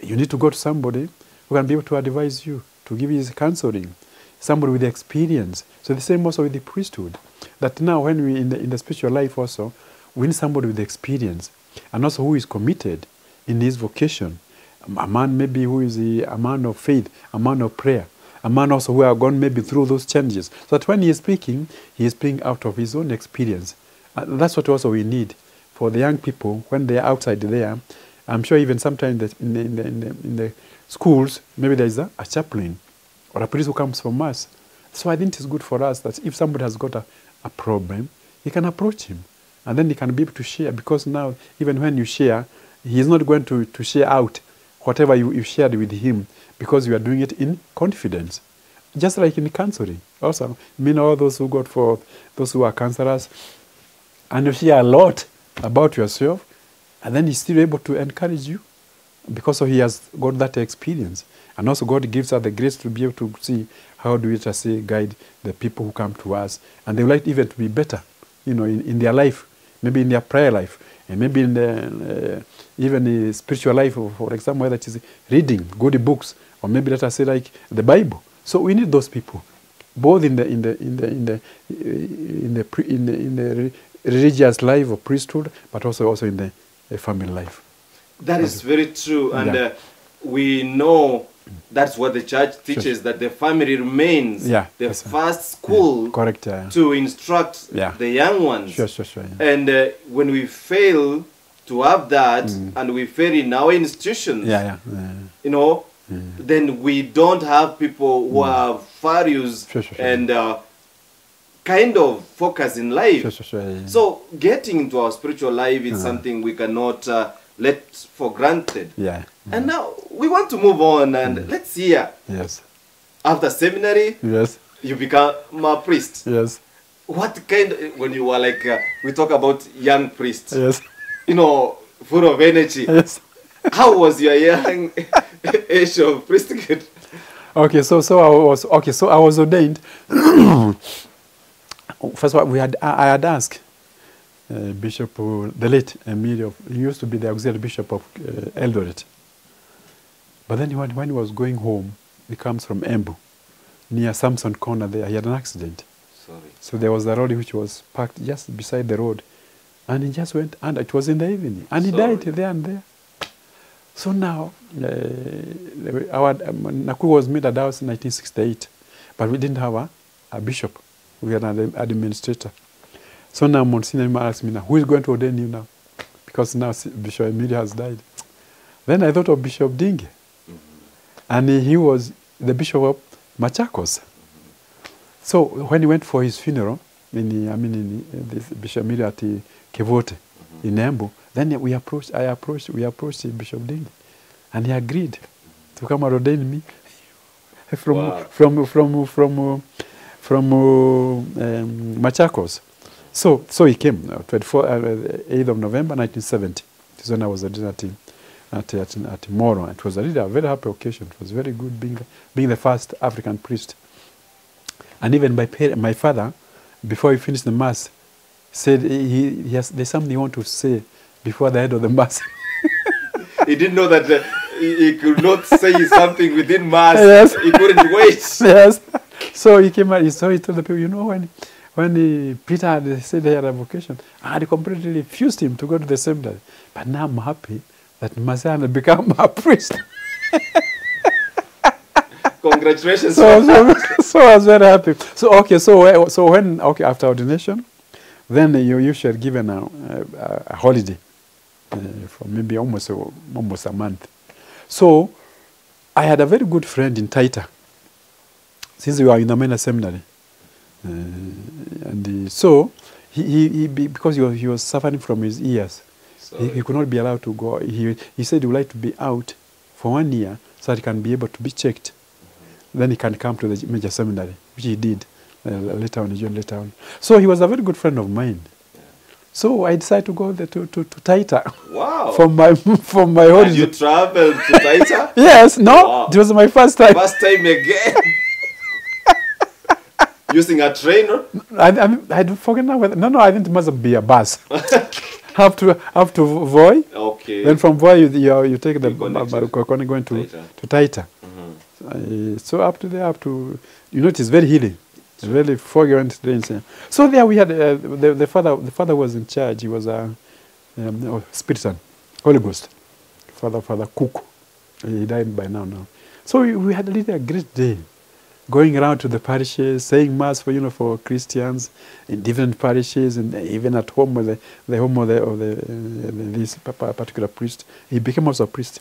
You need to go to somebody who can be able to advise you, to give you his counseling, somebody with experience. So the same also with the priesthood. That now when we in the in the spiritual life also, we need somebody with experience and also who is committed in his vocation. A man maybe who is a, a man of faith, a man of prayer, a man also who have gone maybe through those changes. So that when he is speaking, he is speaking out of his own experience. And that's what also we need for the young people when they are outside there I'm sure even sometimes in the, in the, in the, in the schools, maybe there is a, a chaplain or a priest who comes from us. So I think it's good for us that if somebody has got a, a problem, you can approach him. And then he can be able to share because now, even when you share, he is not going to, to share out whatever you, you shared with him because you are doing it in confidence. Just like in counseling. Also, I mean, all those who got for those who are counselors, and you share a lot about yourself, and then he's still able to encourage you because he has got that experience. And also, God gives us the grace to be able to see how do we just say guide the people who come to us, and they would like even to be better, you know, in, in their life, maybe in their prayer life, and maybe in the uh, even in spiritual life. For, example, whether it is reading good books, or maybe let us say like the Bible. So we need those people, both in the in the in the in the uh, in the pre, in the, in the religious life or priesthood, but also also in the uh, family life. That is very true, and Yeah. uh, we know that's what the church teaches that the family remains Yeah, the first school Correct. Uh, to instruct Yeah. the young ones. sure, sure, sure. Yeah. And uh, when we fail to have that, and we fail in our institutions, Mm. yeah, yeah, yeah. you know, then we don't have people who have values Mm. Sure, sure, and uh, kind of focus in life. Sure, sure, sure. yeah. So getting into our spiritual life is Uh-huh. something we cannot uh, let for granted. yeah. And now we want to move on and Mm. let's hear. Yes. After seminary, Yes. you become a priest. Yes. What kind? when you were like, uh, we talk about young priests, Yes. you know, full of energy. Yes. *laughs* How was your young *laughs* age of priesthood? Okay, so so I was okay. So I was ordained. *coughs* First of all, we had I I had asked uh, Bishop uh, the late Emilio. He used to be the auxiliary bishop of uh, Eldoret. But then when, when he was going home, he comes from Embu, near Samson Corner. There, he had an accident. Sorry. So there was a lorry which was parked just beside the road. And he just went under. It was in the evening. And he Sorry. died there and there. So now, uh, our um, Nakuru was made a house in 1968, but we didn't have a, a bishop. We had an administrator. So now Monsignor Emmanuel asked me now, who is going to ordain you now? Because now Bishop Emilio has died. Then I thought of Bishop Dinge. And he, was the bishop of Machakos. So when he went for his funeral, in I mean, in uh, this Bishop Emilio at Kevote in Embu, then we approached, I approached, we approached Bishop Dinge. and he agreed to come and ordain me *laughs* from Wow. from from from uh, from uh, um, Machakos. So so he came, uh, 24, uh, 8th of November 1970. This is when I was ordained at, at, at, at Moro. It was a really a very happy occasion. It was very good being, being the first African priest. And even my, my father, before he finished the mass, said he, he has, there's something he want to say before the end of the mass. *laughs* He didn't know that uh, he, he could not say something within mass. *laughs* Yes. He couldn't wait. *laughs* yes. So he came out, he saw, he told the people, you know, when, when he, Peter had said he had a vocation, I had completely refused him to go to the seminary. But now I'm happy that Messiah had become a priest. *laughs* Congratulations. so, so, so I was very happy. So okay, so so when okay after ordination, then you you should given a, a, a holiday uh, for maybe almost a, almost a month. So I had a very good friend in Taita. Since we were in the minor seminary, uh, and uh, so he, he, because he was, he was suffering from his ears, he, he could not be allowed to go. He, he said he would like to be out for one year so that he can be able to be checked. Then he can come to the major seminary, which he did uh, later on, he joined later on. So he was a very good friend of mine. So I decided to go there to, to, to Taita Wow. *laughs* From my, from my and you traveled to Taita? *laughs* Yes, no, Wow. it was my first time. First time again. *laughs* Using a trainer? I, I, I don't forget now whether, no, no, I think it must be a bus. have to, have to Voi. Okay. Then from Voi, you, you, you take the You connect to Barukokoni going to, Taita. to Taita. Mhm. Uh, so up to there, up to you know, it is very healing. It's rains. yeah. So there we had uh, the, the father. The father was in charge. He was a um, oh, Spiritan, Holy Ghost. Father, Father Cook. He died by now. Now, so we, we had really a great day. Going around to the parishes, saying mass for you know for Christians in different parishes, and even at home with the, the home of the, of the, uh, this pa- pa- particular priest. He became also a priest.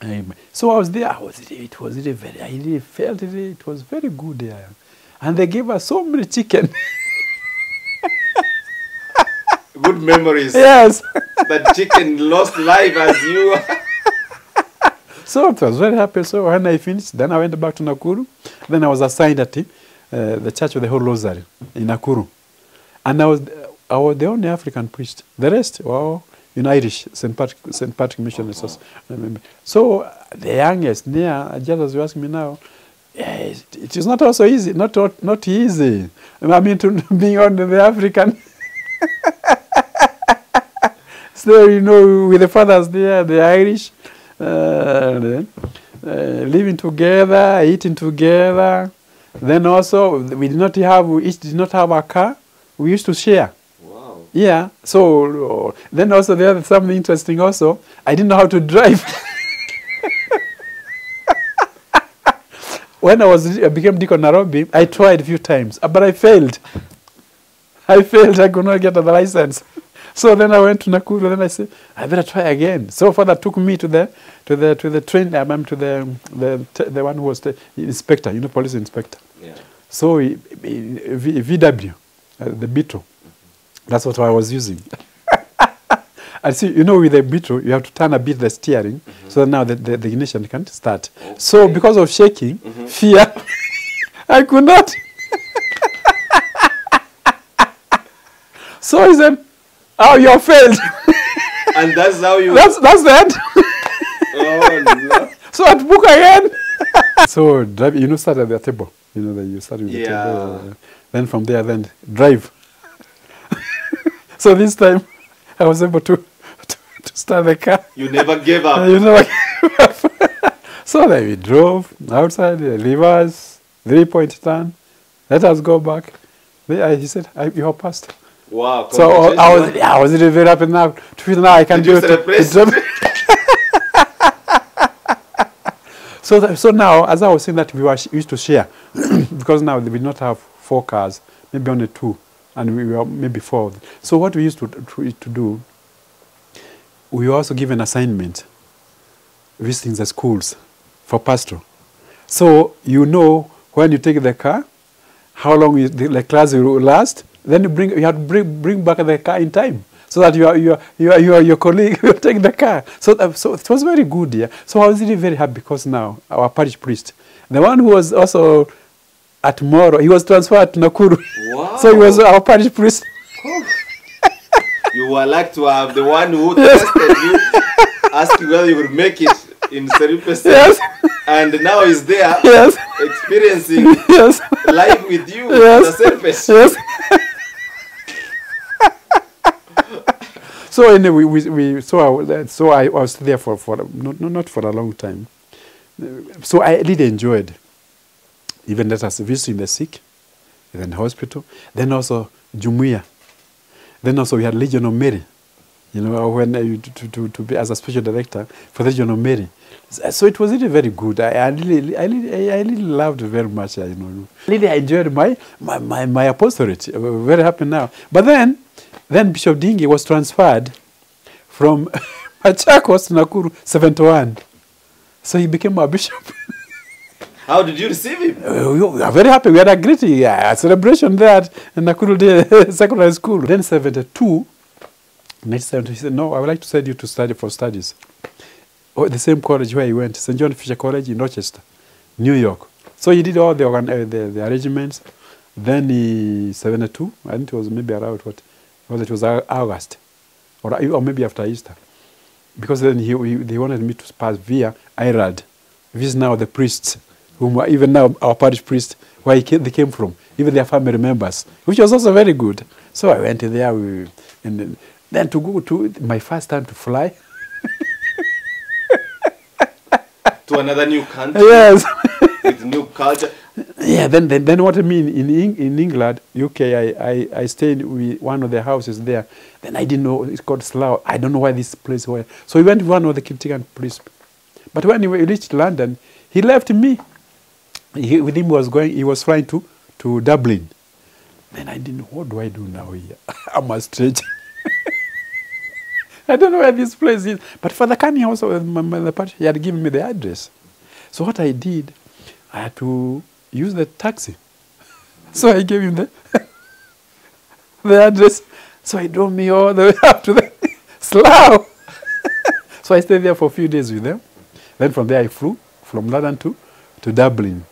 Um, so I was there. I was it was really very. I really felt it. It was very good there, and they gave us so many chicken. Good memories. *laughs* yes. That chicken lost life as you. So I was very happy. So when I finished, then I went back to Nakuru. Then I was assigned at uh, the Church of the Holy Rosary in Nakuru. And I was, I was the only African priest. The rest were all in Irish, St. Patrick, St. Patrick Mission. Sos- So uh, the youngest, near, just as you ask me now, yeah, it, is not also easy, not, not, not easy. I mean, to *laughs* being on the African. *laughs* so, you know, with the fathers there, the Irish, uh, uh, living together, eating together. Then also, we did not have, we each did not have a car. We used to share. Wow. Yeah. So uh, then also there's something interesting. Also, I didn't know how to drive. *laughs* when I was I became Deacon Nairobi, I tried a few times, but I failed. I failed. I could not get the license. So then I went to Nakuru. Then I said, I better try again. So father took me to the to the to the train. I mean, to the the the one who was the inspector, you know, police inspector. Yeah. So he- he- V- VW, uh, the Beetle, that's what I was using. *laughs* I see, you know, with the Beetle, you have to turn a bit the steering, mm -hmm. so that now the, the, the ignition can't start. Okay. So because of shaking, mm -hmm. fear, *laughs* I could not. *laughs* so he said, "Oh, you have failed." *laughs* And that's how you. that's that's the end. oh, no. *laughs* So at book again. *laughs* so drive, you know, start at the table. You know that you start with the Yeah. table. uh, Then from there, then drive. so this time, I was able to to, to start the car. You never gave up. you never gave up. so then we drove outside the rivers, three point turn. Let us go back. There, I- he said, I, "You have passed." Wow. So I was, yeah, I was really very happy now. To feel now I can Did do it. to- to *laughs* So, that, so now, as I was saying that we were used to share, *clears throat* because now we did not have four cars, maybe only two, and we were maybe four. So what we used to, to, to do, we were also given assignment, visiting the schools for pastoral. So you know when you take the car, how long the, the class will last. Then you bring you have to bring, bring back the car in time so that your your your your, your colleague *laughs* will take the car. So that, so it was very good. Yeah. So I was really very happy because now our parish priest, the one who was also at Moro, he was transferred to Nakuru. Wow. *laughs* so he was our parish priest. *laughs* You were like to have the one who tested you, asking whether you would make it in Seripes. Yes. And now he's there Yes. experiencing yes. life with you Yes. in the Seripes. yes. So anyway, we, we so I, so I was there for, for not, not for a long time. So I really enjoyed, even that as visiting the sick, then the hospital, then also Jumuiya, then also we had Legion of Mary, you know, when to, to, to be as a special director for the Legion of Mary. So it was really very good. I, I really, I really, I really loved very much. You know, really I enjoyed my my, my, my apostolate. Uh, Very happy now. But then, then Bishop Dingi was transferred from *laughs* Machakos to Nakuru, 71. So he became a bishop. *laughs* How did you receive him? Uh, we were very happy. We had a great uh, celebration there at Nakuru Day *laughs* Secondary School. Then 72, 1972, he said, no, I would like to send you to study for studies. Oh, the same college where he went, St. John Fisher College in Rochester, New York. So he did all the, organ- uh, the, the arrangements. Then he, 72, I think it was maybe around what, was it was August, or, or maybe after Easter. Because then he, he, they wanted me to pass via Irad. These now the priests, whom are even now our parish priests, where he came, they came from, even their family members, which was also very good. So I went there, we, and then to go to my first time to fly. To another new country yes. *laughs* with new culture. yeah, then, then, then what I mean, in, in England, UK, I, I, I stayed with one of the houses there. Then I didn't know, it's called Slough. I don't know why this place was. So we went to one of the Kiltegan police. But when he reached London, he left me. he, with him was going, he was flying to, to Dublin. Then I didn't know, what do I do now here? *laughs* I'm a stranger. I don't know where this place is. But Father Kani also, uh, the part, he had given me the address. So what I did, I had to use the taxi. *laughs* So I gave him the, *laughs* the address. So he drove me all the way *laughs* up to the Slough. so I stayed there for a few days with them. Then from there I flew from London to, to Dublin.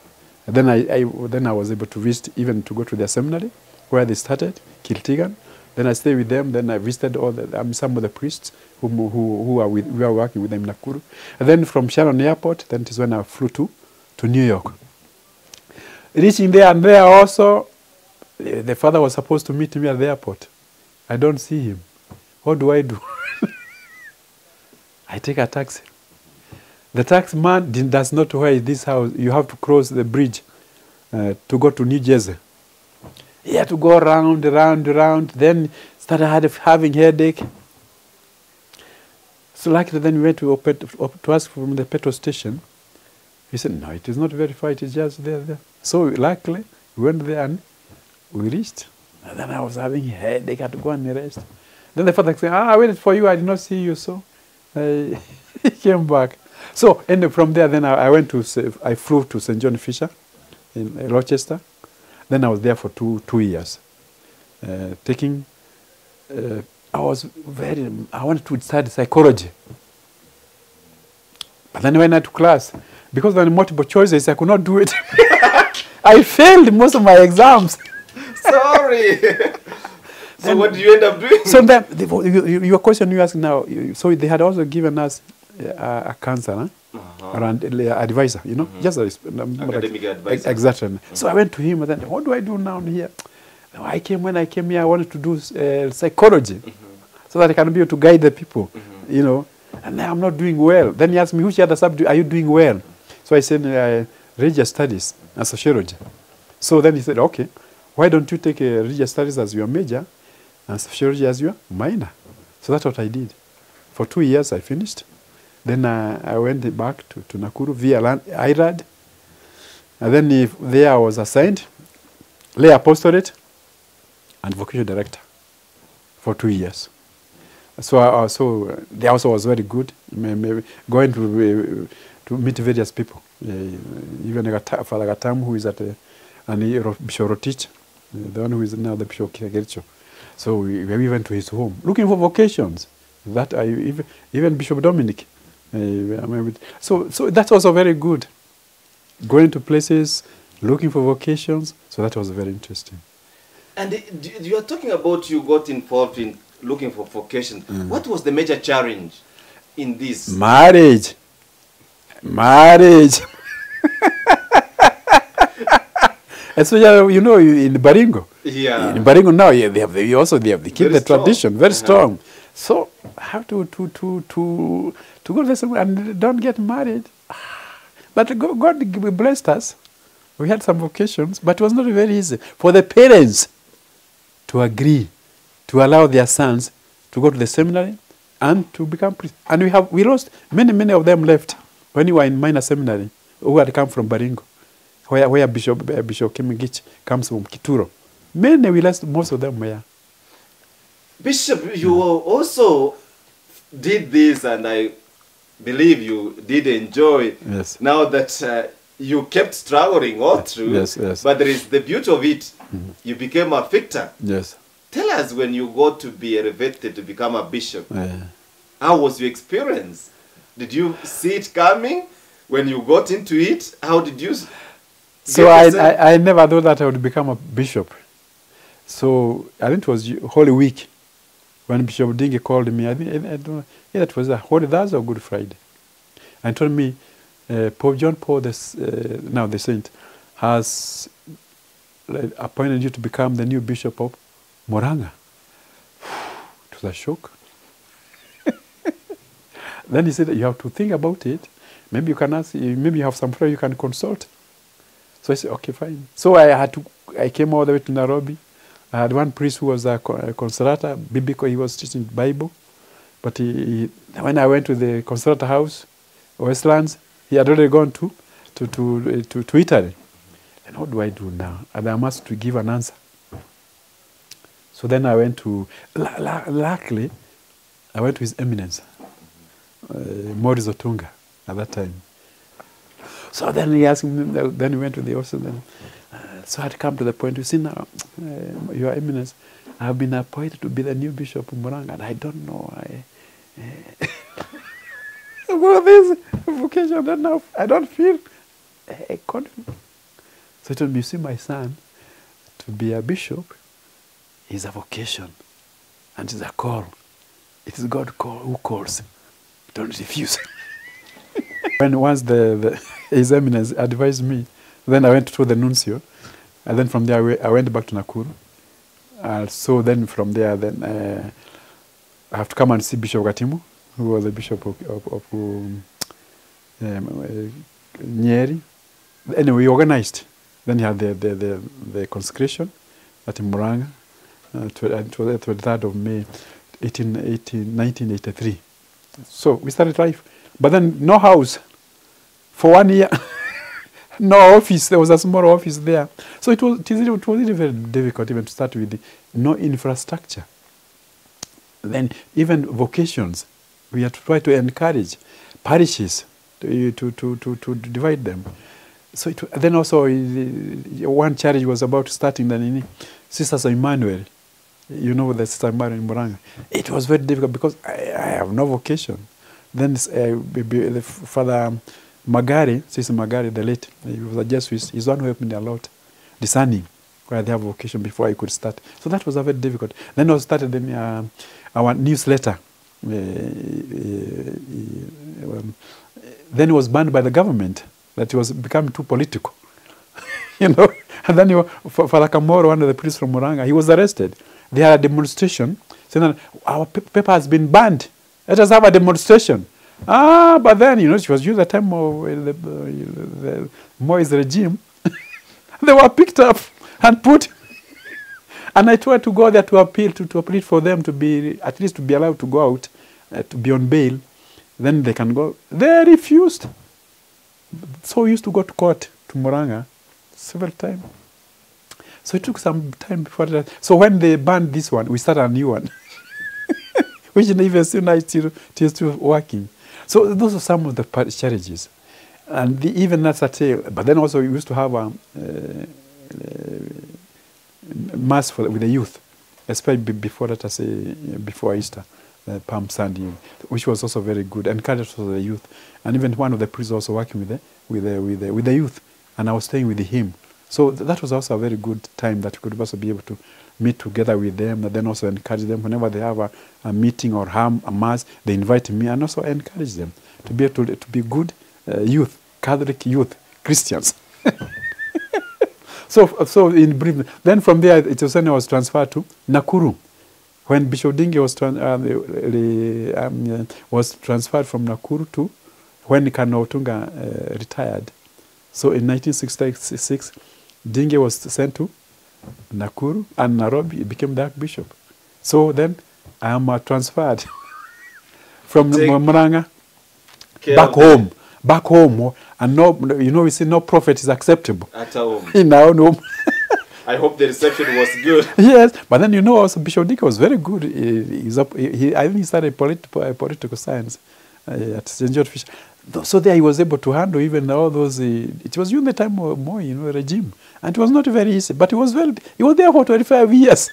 And then I, I, then I was able to visit, even to go to their seminary where they started, Kiltegan. Then I stayed with them. Then I visited all the, um, some of the priests who, who, who, are with, who are working with them in Nakuru. And then from Sharon Airport, then it is when I flew to, to New York. Reaching there and there also, the father was supposed to meet me at the airport. I don't see him. What do I do? *laughs* I take a taxi. The taxi man does not know where this house. You have to cross the bridge uh, to go to New Jersey. He had to go round, round, round. Then started having headache. So luckily, then we went to, to ask from the petrol station. He said, no, it is not verified. It's just there, there. So luckily, we went there and we reached. And then I was having headache. I had to go and rest. Then the father said, ah, I waited for you. I did not see you. So I *laughs* came back. So and from there, then I, I went to, I flew to St. John Fisher in Rochester. Then I was there for two, two years. Uh, taking, uh, I was very, I wanted to study psychology. But then when I went to class, because there were multiple choices, I could not do it. *laughs* I failed most of my exams. *laughs* Sorry. *laughs* so what did you end up doing? So then, the, you- you- your question you ask now, so they had also given us uh, a counselor Uh-huh. around uh, advisor, you know, just a, um, Academic like- advisor. Exactly. So I went to him and then, what do I do now here? I came when I came here, I wanted to do uh, psychology, so that I can be able to guide the people, you know. And now I'm not doing well. Then he asked me, which other subject are you doing well? So I said, uh, religious studies and sociology. So then he said, okay, why don't you take uh, religious studies as your major and sociology as your minor? So that's what I did. For two years, I finished. Then uh, I went back to, to Nakuru via land, IRAD. And then if there I was assigned lay apostolate and vocation director for two years. So, uh, so they the also was very good. May- may- Going to uh, to meet various people, uh, even Father Gatam, who is at uh, and Bishop Rotich, uh, the one who is now the Bishop So we, we went to his home looking for vocations. That I even, even Bishop Dominic. Uh, so so that's also very good. Going to places, looking for vocations. So that was very interesting. And you are talking about you got involved in looking for vocation. Mm. What was the major challenge in this? Marriage. Marriage. *laughs* And Especially, you know, in Baringo. Yeah. In Baringo now, yeah, they have the, also they have they keep Very the strong. tradition very Uh-huh. strong. So I have to to to to to go to the seminary and don't get married. *sighs* But God blessed us. We had some vocations, but it was not very easy for the parents to agree to allow their sons to go to the seminary and to become priests. And we have we lost many many of them left when we were in minor seminary who had come from Baringo, where where Bishop Bishop Kimigich comes from Kituro. Many we lost most of them were. Bishop, you also did this, and I believe you did enjoy. Yes. Now that uh, you kept struggling all through, Yes, yes. but there is the beauty of it. You became a victor. Yes. Tell us when you got to be elevated to become a bishop. Uh, How was your experience? Did you see it coming when you got into it? How did you? So I, I, I never thought that I would become a bishop. So I think it was Holy Week when Bishop Ndingi called me. I think I, don't yeah, it was a Holy Thursday or Good Friday, and told me uh, Pope John Paul, the, uh, now the saint, has appointed you to become the new bishop of Muranga. *sighs* it was a shock. *laughs* then he said, you have to think about it. Maybe you can ask. Maybe you have some friend you can consult. So I said, okay, fine. So I had to, I came all the way to Nairobi. I had one priest who was a, co- a biblical, he was teaching Bible. But he, he, when I went to the consolata house, Westlands, he had already gone to, to, to, to, to Italy. And what do I do now? And I must to give an answer. So then I went to, lu- lu- luckily, I went to His Eminence, uh, Morris Otunga, at that time. So then he asked me, then he went to the office. And then, so had come to the point, you see now, uh, Your Eminence, I have been appointed to be the new Bishop of Muranga, and I don't know. I, uh, *laughs* about this vocation, then now I don't feel uh, confident. So he told me, you see, my son, to be a bishop is a vocation and it's a call. It is God call, who calls. Don't refuse. *laughs* when once the, the His Eminence advised me, then I went to the nuncio, and then from there I went back to Nakuru. Uh, so then from there, then uh, I have to come and see Bishop Gatimu, who was the bishop of, of, of um, um, uh, Nyeri. Anyway, we organized. Then he had the, the, the, the consecration at Muranga, uh, it was the 23rd of May, 18, 18, 1983. So we started life. But then no house for one year. *laughs* no office. There was a small office there. So it was, was, it was really very difficult even to start with no infrastructure. Then even vocations, we had to try to encourage parishes to, to, to, to, to divide them. So it, then also uh, one charity was about starting the Sisters Emmanuel. You know the Sister Emmanuel in Muranga. It was very difficult because I, I have no vocation. Then uh, Father Magari, Sister Magari, the late, he was a Jesuit. He's one who helped me a lot, discerning where they have vocation before I could start. So that was very difficult. Then I started then, uh, our newsletter. Uh, uh, um, then it was banned by the government that it was becoming too political. *laughs* you know, and then Father Kamoro, one of the priests from Muranga, he was arrested. They had a demonstration saying that our pa- paper has been banned. Let us have a demonstration. Ah, but then, you know, it was during the time of uh, the, the Moi's regime. *laughs* they were picked up and put. *laughs* And I tried to go there to appeal, to, to appeal for them to be, at least to be allowed to go out, uh, to be on bail. Then they can go. They refused. So we used to go to court to Muranga several times. So it took some time before that. So when they banned this one, we started a new one, *laughs* which even still now still, still working. So those are some of the challenges. And the, even that's a tale. But then also we used to have a uh, uh, mass for, with the youth, especially before that, I say, before Easter, uh, Palm Sunday, which was also very good. Encouraged for the youth. And even one of the priests also working with the, with the, with the, with the youth. And I was staying with him. So th- that was also a very good time that we could also be able to meet together with them and then also encourage them whenever they have a, a meeting or ham, a mass, they invite me and also encourage them to be to, to be good uh, youth, Catholic youth, Christians. *laughs* so, so in brief, then from there it was transferred to Nakuru. When Bishop Ndingi was, uh, um, was transferred from Nakuru to when Kano Otunga uh, retired. So in 1966, Ndingi was sent to Nakuru and Nairobi. Became the Archbishop. So then I am uh, transferred *laughs* from Take Muranga back home. Back home. And no, you know, we say no prophet is acceptable At home. *laughs* in our own home. *laughs* I hope the reception was good. yes, but then you know also Bishop Dika was very good. He, he's up, he, he- I think he studied polit- political science uh, at St. George Fisher. So there he was able to handle even all those. Uh, it was during the time of Moi, you know, regime, and it was not very easy. But he was very. He was there for 25 years.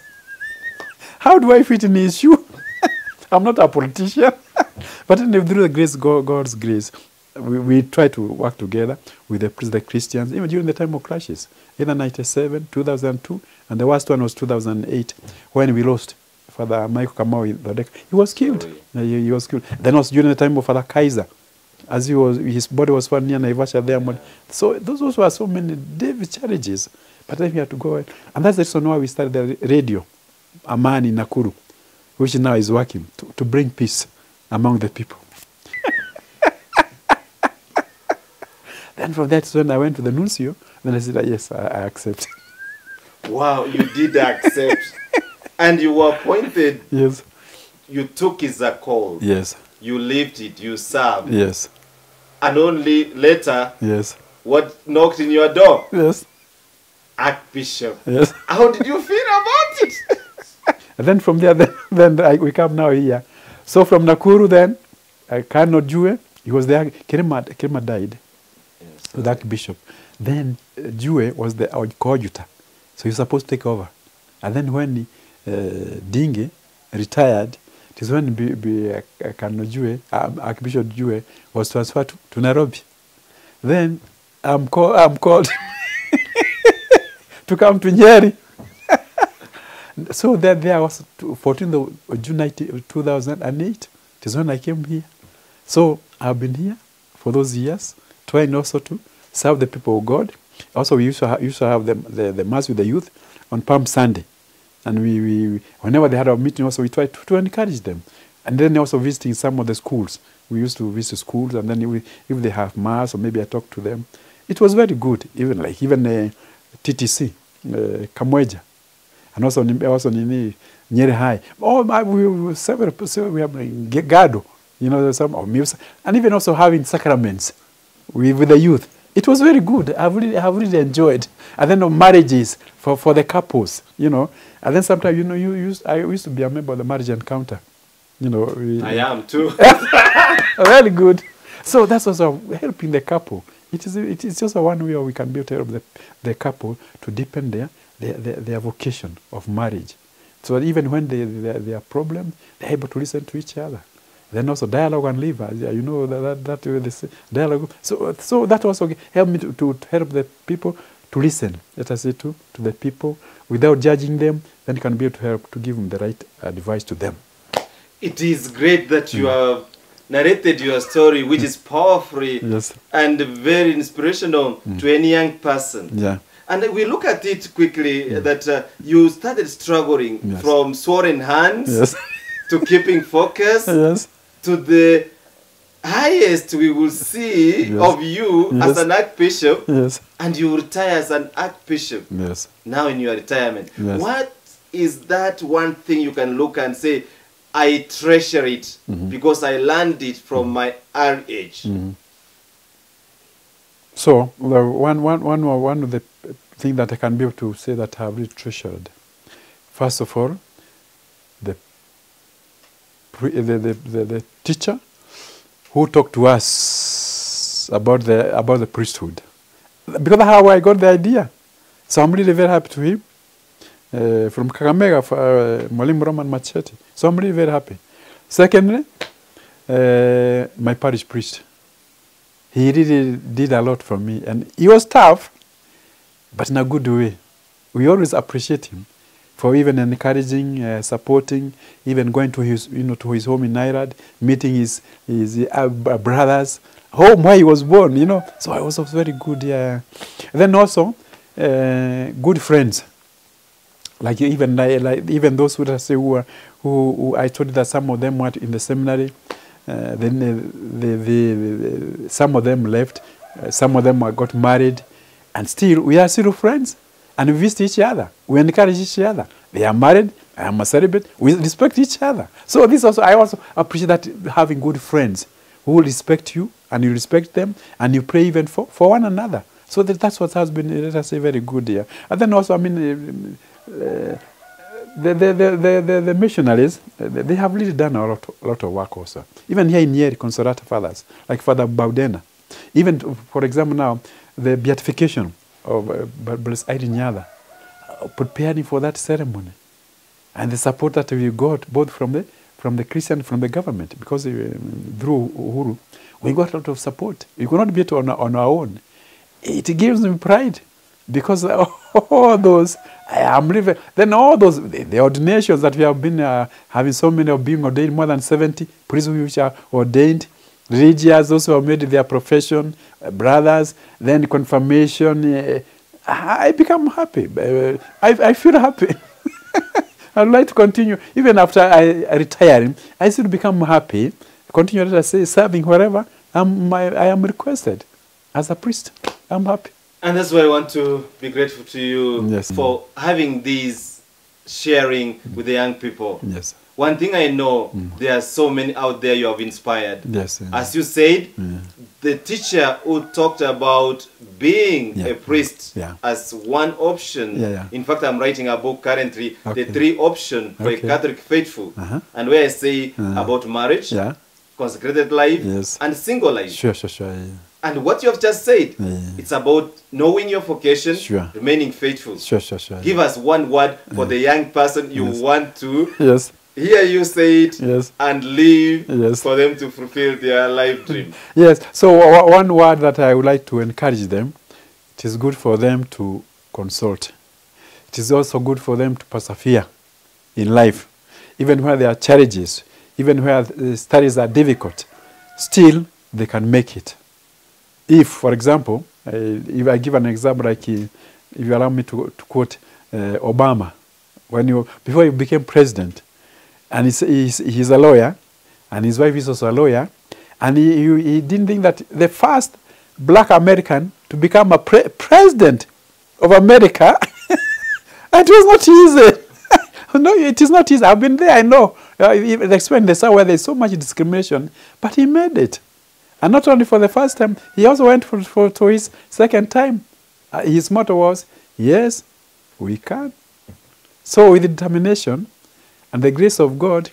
*laughs* How do I fit in his shoe? *laughs* I'm not a politician, *laughs* but through the grace, God, God's grace, we, we try to work together with the, the Christians, even during the time of crashes, either 97, 2002, and the worst one was 2008, when we lost Father Michael Kamau. He was killed. Oh, yeah. he, he was killed. Then was during the time of Father Kaiser, as he was, his body was found near Naivasha there. So those those were so many David challenges. But then we had to go, and that's the reason why we started the radio, Amani Nakuru, which now is working to, to bring peace among the people. *laughs* then from that, when I went to the nuncio, then I said, yes, I, I accept. *laughs* Wow, you did accept. and you were appointed. yes, You took his a call. yes, You lived it. You served. yes, And only later, yes, what knocked in your door? yes. Archbishop. Yes. How did you feel about it? And *laughs* then from there, then, then I, we come now here. So from Nakuru, then, uh, Cardinal Jue, he was there. Kirima, Kirima died, yes, the Archbishop. Then uh, Jue was the uh, coadjutor. So he was supposed to take over. And then when uh, Dingi retired, it is when B, B, uh, Cardinal Jue, um, Archbishop Jue, was transfer to, to Nairobi. Then I'm, call, I'm called *laughs* to come to Nyeri. *laughs* So that there was 14th of June 19 2008. It when I came here. So I've been here for those years, trying also to serve the people of God. Also, we used to, ha- used to have the, the, the mass with the youth on Palm Sunday. And we, we, we- whenever they had our meeting, also we tried to, to encourage them. And then also visiting some of the schools. We used to visit schools, and then we, if they have mass, or maybe I talk to them. It was very good, even like even uh, TTC, uh, Kamweja and also also nini Nyeri High. Oh, my, we, we several, we have Gado, you know, some of music, and even also having sacraments with, with the youth. It was very good. I've really, I've really enjoyed. And then on marriages for, for the couples, you know. And then sometimes, you know, you used, I used to be a member of the marriage encounter. You know, we, I am too. *laughs* very good. So that's also helping the couple. It is it is just a one way we can be able to help the, the couple to deepen their, their, their, their vocation of marriage. So that even when they, they, they are problems, they're able to listen to each other. Then also dialogue and live, yeah, you know, that, that, that way they say, dialogue. So, uh, so that also help me to, to help the people to listen, let us say, to, to the people without judging them. Then you can be able to help to give them the right advice to them. It is great that you mm. have narrated your story, which is mm. powerful Yes. and very inspirational mm. to any young person. Yeah. And we look at it quickly that uh, you started struggling Yes. from swollen hands Yes. to keeping focus *laughs* yes. To the highest we will see Yes. of you Yes. as an archbishop, Yes. and you retire as an archbishop Yes. now in your retirement. Yes. What is that one thing you can look and say, I treasure it Mm-hmm. because I learned it from my early age? So the one, one, one, of- one of the things that I can be able to say that I have really treasured, first of all, the, the, the, the teacher who talked to us about the, about the priesthood. Because how I got the idea. So I'm really very happy to him. Uh, from Kakamega, for, uh, Mwalimu Roman Machete. So I'm really very happy. Secondly, uh, my parish priest he really did a lot for me and he was tough but in a good way we always appreciate him for even encouraging uh, supporting even going to his you know to his home in Nairad meeting his his uh, brothers. Home where he was born you know. So I was very good yeah. Then also uh, good friends. Like even like, like even those who say who, who who I told you that some of them were in the seminary, uh, then uh, the, the, the, some of them left, uh, some of them uh, got married, and still we are still friends, and we visit each other, we encourage each other. They are married, I am a celibate, we respect each other. So this also I also appreciate that having good friends who will respect you and you respect them and you pray even for, for one another. So that, that's what has been, let us say, very good here. And then also, I mean, uh, the, the, the, the, the, missionaries, they have really done a lot, a lot of work also. Even here in Nyeri, Consolata Fathers, like Father Baudena. Even, for example, now, the beatification of Blessed Nyaatha, preparing for that ceremony. And the support that we got, both from the, from the Christian, from the government, because uh, through Uhuru, we got a lot of support. We could not be it on, on our own. It gives me pride because *laughs* all those I am really then all those the, the ordinations that we have been uh, having so many of being ordained more than 70 priests which are ordained religious those who have made their profession uh, brothers then confirmation uh, I become happy. Uh, I, I feel happy. *laughs* I'd like to continue. Even after I, I retire I still become happy. Continue let us say serving wherever I'm, my, I am requested. As a priest I'm happy. And that's why I want to be grateful to you Yes. for having these sharing with the young people. yes One thing I know, there are so many out there you have inspired. yes uh, As you said, Yeah. the teacher who talked about being Yeah. a priest Yeah. as one option. Yeah, yeah. In fact, I'm writing a book currently, Okay. the three option for Okay. a Catholic faithful, Uh-huh. and where I say Uh-huh. about marriage, Yeah. consecrated life, Yes. and single life. Sure, sure, sure. Yeah. And what you have just said, Yeah. it's about knowing your vocation, Sure. remaining faithful. Sure, sure, sure. Give us one word for the young person you Yes. want to *laughs* Yes. Hear you say it Yes. and live Yes. for them to fulfill their life dream. Yes. So one word that I would like to encourage them, it is good for them to consult. It is also good for them to persevere in life, even where there are challenges, even where the studies are difficult. Still, they can make it. If, for example, uh, if I give an example, like if you allow me to, to quote uh, Obama, when you before he became president, and he's, he's, he's a lawyer, and his wife is also a lawyer, and he, he, he didn't think that the first black American to become a pre- president of America, *laughs* it was not easy. *laughs* no, it is not easy. I've been there, I know. Uh, the they saw where there's so much discrimination, but he made it. And not only for the first time, he also went for, for to his second time. Uh, his motto was, Yes, we can. So, with determination and the grace of God,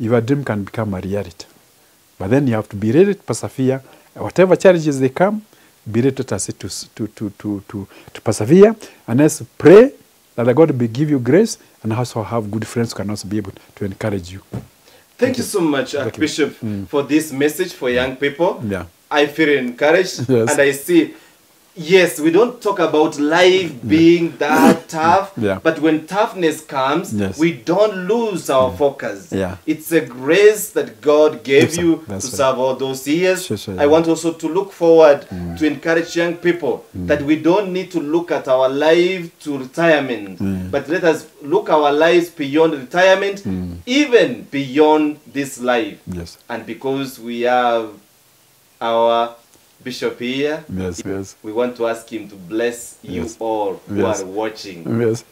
your dream can become a reality. But then you have to be ready to persevere. Whatever challenges they come, be ready to, to, to, to, to, to, to persevere. And let's pray that God will give you grace and also have good friends who can also be able to encourage you. Thank you so much, Thank you. For this message for young people. Yeah. I feel encouraged *laughs* Yes. and I see, yes, we don't talk about life being that *coughs* tough, Yeah. but when toughness comes, Yes. we don't lose our focus. Yeah. It's a grace that God gave you that's to right. serve all those years. Sure, sure, I want also to look forward mm. to encourage young people mm. that we don't need to look at our life to retirement, mm. but let us look our lives beyond retirement, even beyond this life. Yes. And because we have our bishop here, Yes, yes. we want to ask him to bless you Yes. all who Yes. are watching. Yes.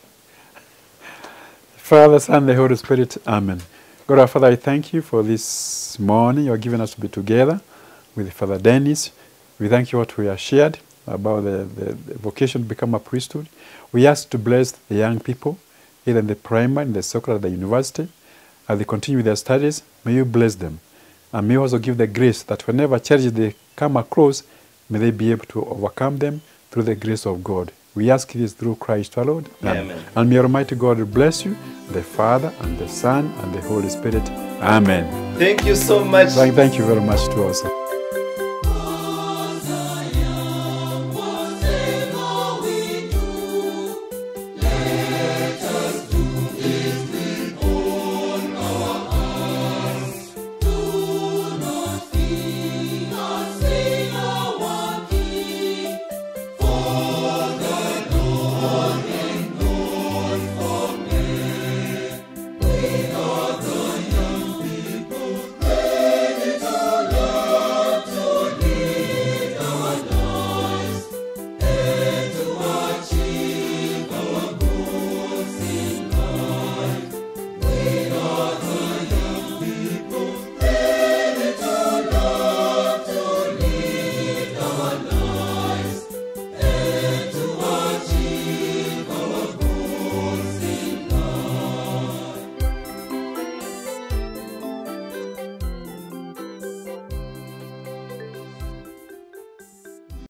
Father, Son, the Holy Spirit. Amen. God our Father, I thank you for this morning you are giving us to be together with Father Dennis. We thank you what we have shared about the, the, the vocation to become a priesthood. We ask to bless the young people, either in the primary, in the secondary, the university, as they continue with their studies. May you bless them. And may you also give the grace that whenever challenges they come across, may they be able to overcome them through the grace of God. We ask this through Christ our Lord. Amen. And may Almighty God bless you, the Father and the Son and the Holy Spirit. Amen. Thank you so much. Thank, thank you very much to us.